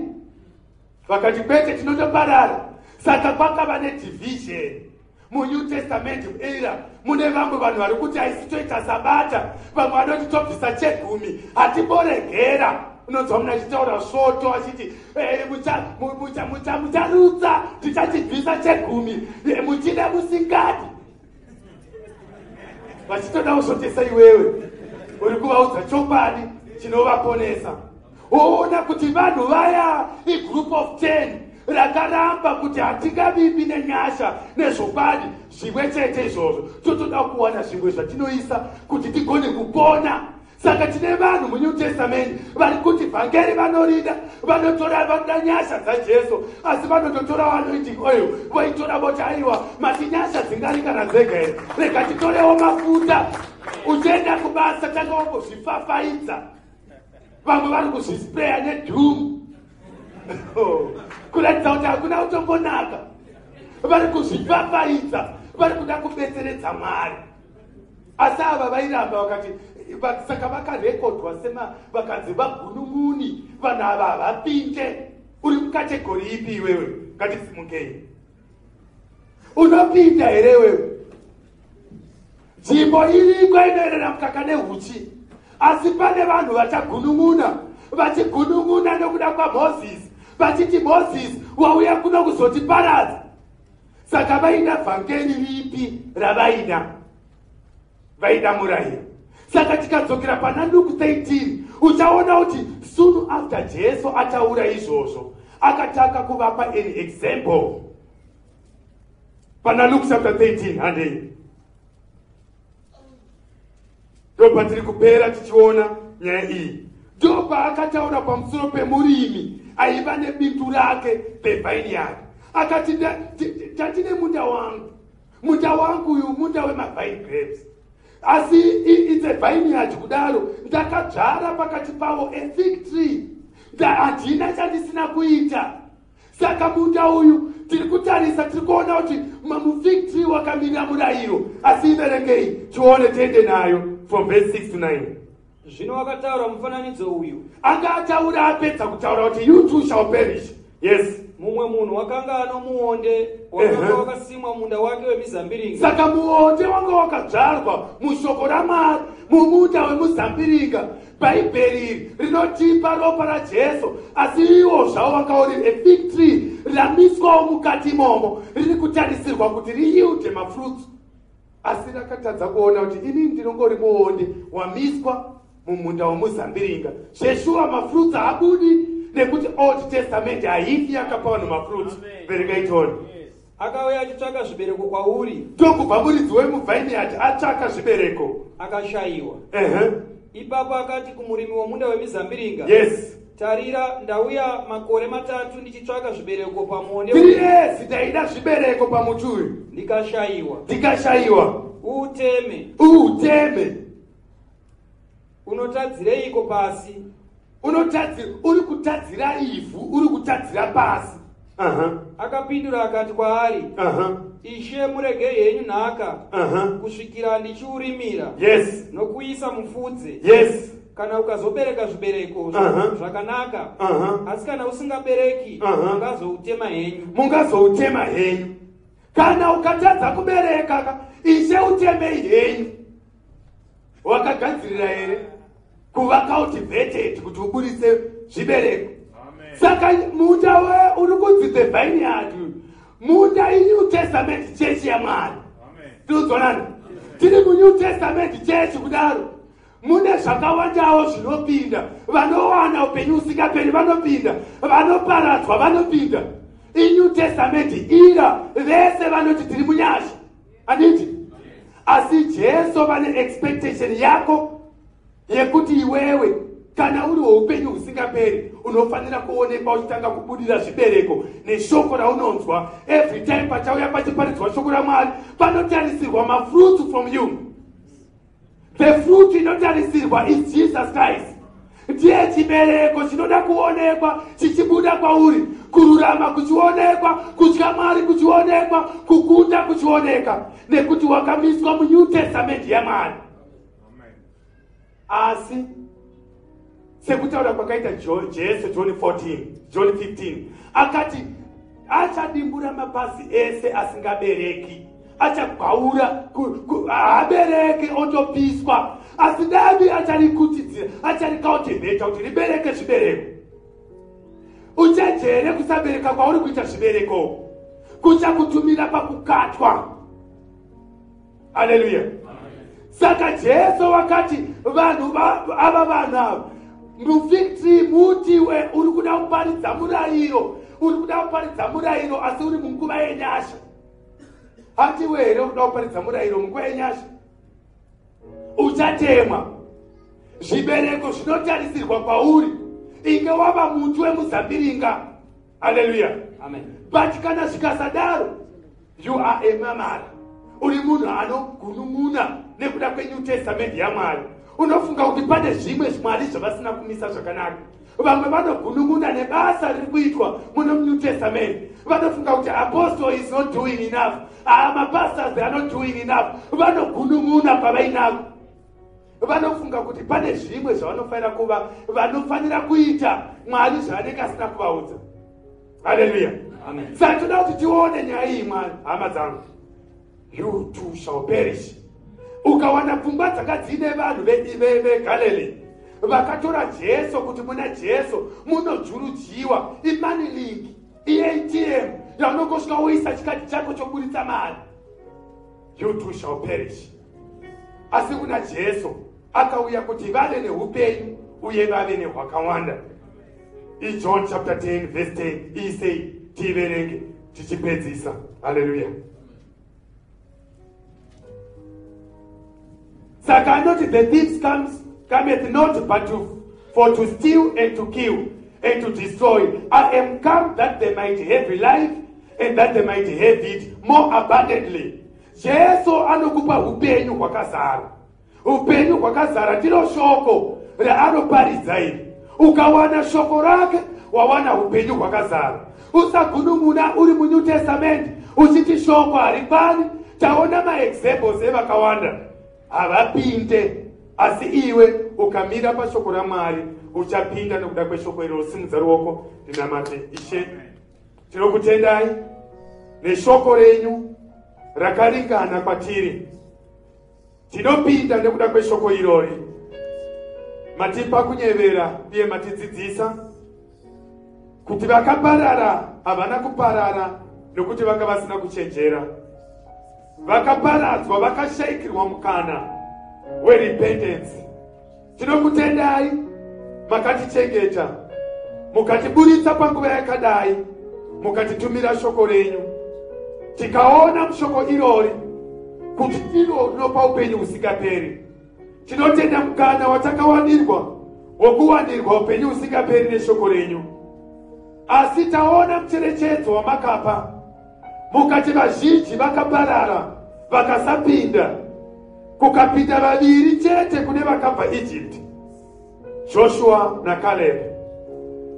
vakati kwete tinotoparara. Saka kwakava nedivision munew testament era mune vamwe vanhu vari kuti haisi toita sabata. Vamwe vanoti tobvisa chegumi hatiboregera unonzwa munhu achitaura svoto achiti "Eh, mucha- mu- mucha- mucha- mucharutsa tichachibvisa chegumi. Eh, muchida musingadi. Vachitoda kuzotesa iwewe uri kuvaudza chokwadi chinovaponesa. Woona kuti vanhu vaya igroup of 10 rakaramba kuti hatingavivi nenyasha nezvokwadi zvimwe chete izvozvo totoda kuwana zvimwe zvatinoisa kuti tigone kupona. Saka tine vanhu munew testament vari kuti vhangeri vanorida vanotora vanoda nyasha dzajesu asi vanototora anointing oil voitora voti aiwa mati nyasha dzingaringana dzega here? Rega titorewo mafuta. Uchienda kubasa tanga wangozvifafaidza vamwe vari kuzvispreya nedhum kuratidza kuti hakuna kutombonaka. Vari kuzvifafaidza vari kuda kubetseredza mwari. Asi ava vairamba vakati va- saka vakarekodwa sema vakanzi vagunun'uni vanhu ava havapinde uri mukategori ipi iwewe? Ngatisimukei. Unopinda here iwewe? Nzvimbo iriko inoerera mukaka neuchi asi pane vanhu vachagunun'una vachigunun'una nokuda kwamozisi vachiti mozisi wauya kuno kuzotiparadza saka vaida vhangeri ripi ravaida? Vaida murayiro. Saka tikadzokera pana luke 13 uchaona kuti soon after jesu ataura izvozvo akataka kuvapa an example. Pana luke chapter 13 handei ndo patiri kupera tichiona nyaya iyi. Ndo paakataura pamusoro pemurimi aiva nebindu rake bevhainiyard akati "Nda- ti- ti- tatine munda wangu. Munda wangu uyu munda wemavine grapes asi i- it's a vineyard kudaro ndakadzvara pakati pavo afig tree. Handina chandisina kuita. Saka munda uyu tiri kutarisa tiri kuona kuti mufig tree wakamirira murayiro. Asi iverengei tione tiende nayo from verse 6 to 9 zvino wakataura mufananidzo uyu. Anga ataura apedza kutaura kuti you too shall perish. Yes. Mumwe munhu wakanga ano muonde wakanga wakasimwa munda wake wemizambiringa. Saka muonde wanga wakadzvarwa mushoko ramwari mumunda wemuzambiringa. Bhaibheri iri rinotipa ropa rajesu asi iwo zvavo vanga uri afig tree ramiswawo mukati imomo riri kutarisirwa kuti riyiude mafruits. Asi rakatadza kuona kuti ini ndinongori muonde wamiswa mumunda wemuzambiringa. Zveshuwa mafruits haabudi nekuti old testament haifi yakapa vanhu mafruits verengaitoni akauya achitsvaka zvibereko kwauri. Ndokubva muridzi wemuvhainiyard atsvaka zvibereko. Akashayiwa. Ehe. Ipapo akati kumurimi womunda wemizambiringa yes. Tarira ndauya makore matatu ndichitsvaka zvibereko uyu, ezi taida zvibereko pamuti uyu ndikashayiwa. Tikashayiwa uteme. uuteme unotadzireiko pasi? Unotadzira uri kutadzira ivhu uri kutadzira pasi. Aha. Akapindura akati kwaari aha. Ishe murege henyu nhaka. Aha. Kusvikira ndichiurimira yes. nokuisa mupfudze yes. Kana ukazobereka zvibereko zvakanaka. Asi kana usingabereki Aha. ungazoutema henyu. Mungazoutema henyu. Kana ukatadza kubereka ka ishe utemei henyu. Wakagadzirira here kuva cultivated kuti uburitse zvibereko. Saka munda we uri kunzi the vineyard munda inew testament chechi yamwari. Tiriudzwanana tiri munew testament chechi kudaro. Mune zvakawandawo zvinopinda. Vanowana upenyu usingaperi vanopinda. Vanoparadzwa vanopinda. Inew testament ira. Vese vanoti tiri munyasha. Anditi? Asi jesu vane expectation yako yekuti iwewe kana uri weupenyu husingaperi unofanira kuonekwa uchitanga kubudira zvibereko neshoko raunonzwa. Every time pachauya pachiparidzwa shoko ramwari panotarisirwa mafruits from you. The fruit inotarisirwa is jesus christ. Ndiye chibereko chinoda kuonekwa chichibuda kwauri. Kururama kuchionekwa kutya mwari kuchionekwa kukunda kuchioneka. Nekuti wakamiswa munew testament yamwari asi sekutaura kwakaita jesu john 14 john 15 akati achadimbura mapazi ese asingabereki. Achagwaura haabereke otopiswa. Asi davi acharikutidzira acharikautembeta kuti ribereke zvibereko. Uchajere kusabereka kwauri kuita zvibereko. Kuchakutumira pakukatwa. Haleluya saka jesu wakati vanhu va- ava vanhu ava mufigtree mutiwe uri kuda kuparidza murayiro uri kuda kuparidza murayiro asi uri munguva yenyasha. Hatiwe here kuda kuparidza murayiro munguva yenyasha. Uchatemwa. Zvibereko zvinotarisirwa kwauri inge wava muti wemuzambiringa haleluya amen. But kana zvikasadaro you are a mamara. Uri munhu anogunun'una nekuda kwenew testament yamwari. Unofunga kuti pane zvimwe mwari zvavasina kumisa zvakanaka. Vamwe vanogunun'una nebasa riri kuitwa muno munew testament. Vanofunga kuti apostle is not doing enough. Ah, mapastors are not doing enough. Vanogunun'una pavainako. Vanofunga kuti pane zvimwe zvavanofanira kuva vanofanira kuita mwari zvaanenge asina kuvaudza. Haleluya amen. Saka toda kuti tione nyaya iyi mwari. Hama dzangu you too shall perish ukawana pfungwa dzakadzine vanhu ve- ve- vegalilei vakatora jesu kuti muna jesu munojurudziwa imani link iatm yaunongosvika woisa chikati chako choburitsa mari. You too shall perish. Asi kuna jesu akauya kuti vave neupenyu uye vave nehwakawanda. Ijohn chapter 10 verse 10 isei tiiverenge tichipedzisa. Haleluya saka anoti the thief comes cometh not but to, for to steal and to kill and to destroy. I am come that they might have life and that they might have it more abundantly. Jesu anokupa upenyu hwakazara. Upenyu hwakazara ndiro shoko raanoparidza iri ukawana shoko rake wawana upenyu hwakazara. Usagunun'una uri munew testament uchiti shoko harikwani taona maexamples evakawanda havapinde asi iwe ukamira pashoko ramwari uchapinda nekuda kweshoko iro simudza ruoko. Ndinamate ishe. Tinokutendai neshoko renyu rakaringana kwatiri. Tinopinda nekuda kweshoko irori. Matipa kunyevera uye matidzidzisa kuti vakaparara havana kuparara nokuti vanga vasina kuchenjera vakaparadzwa vakashayikirwa mukana werepentance. Tinokutendai makatichengeta mukatiburitsa panguva yakadai mukatitumira shoko renyu. Tikaona mushoko irori kuti iro rinopa upenyu husingaperi. Tinotenda mukana watakawanirwa wokuwanirwa upenyu husingaperi neshoko renyu. Asi taona mucherechedzo wamakapa mukati vazhinji vakaparara vakasapinda. Kukapinda vaviri chete kune vakabva egypt. Joshua nakaleb.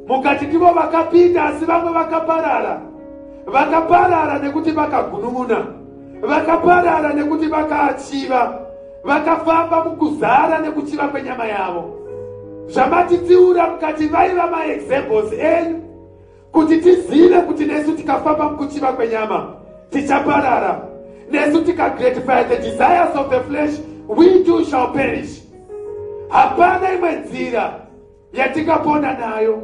Mukati ndivo vakapinda asi vamwe vakaparara. Vakaparara nekuti vakagunun'una. Vakaparara nekuti vakaachiva. Vakafamba mukuzara nekuchiva kwenyama yavo. Zvamatitsiura mukati vaiva maexamples enyu kuti tizive kuti nesu tikafamba mukuchiva kwenyama tichaparara. Nesu tikagratify the desires of the flesh we too shall perish. Hapana imwe nzira yatingapona nayo.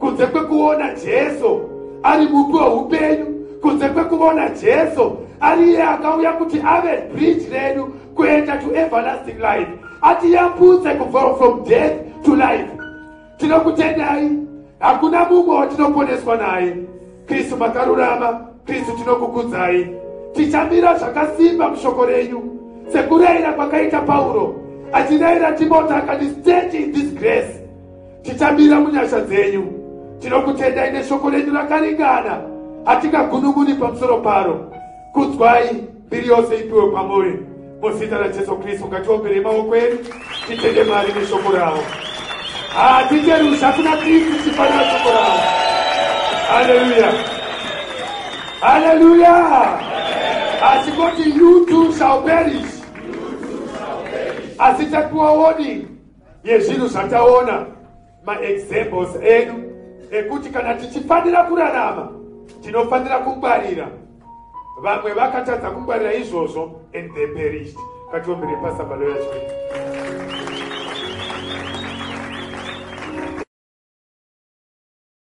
Kunze kwekuona jesu ari mupi weupenyu kunze kwekuona jesu ari iye akauya kuti ave bridge redu kuenda to everlasting life. Atiyambutse kubva from death to life. Tinokutendai hakuna mumwe watinoponeswa naye kristu makarurama kristu tinokukudzai. Tichamira zvakasimba mushoko renyu. Sekurayira kwakaita pauro achirayira timoti akati stand in this grace. Tichamira munyasha dzenyu. Tinokutendai neshoko renyu rakaringana. Hatingagunun'uni pamusoro paro. Kudzwai mbiri yose ipiwe kwamuri. Muzita rajesu kristu ngatiomberei maoko edu titende mari neshoko ravo. Haticherusha kuna kristu chifanira chokorao haleluya haleluya asikoti you too shall perish. Asi tapiwa warning yezvinhu zvataona maexamples edu ekuti kana tichifanira kurarama tinofanira kungwarira. Vamwe vakatadza kungwarira izvozvo and they perished. Katiomere pasabalo yacho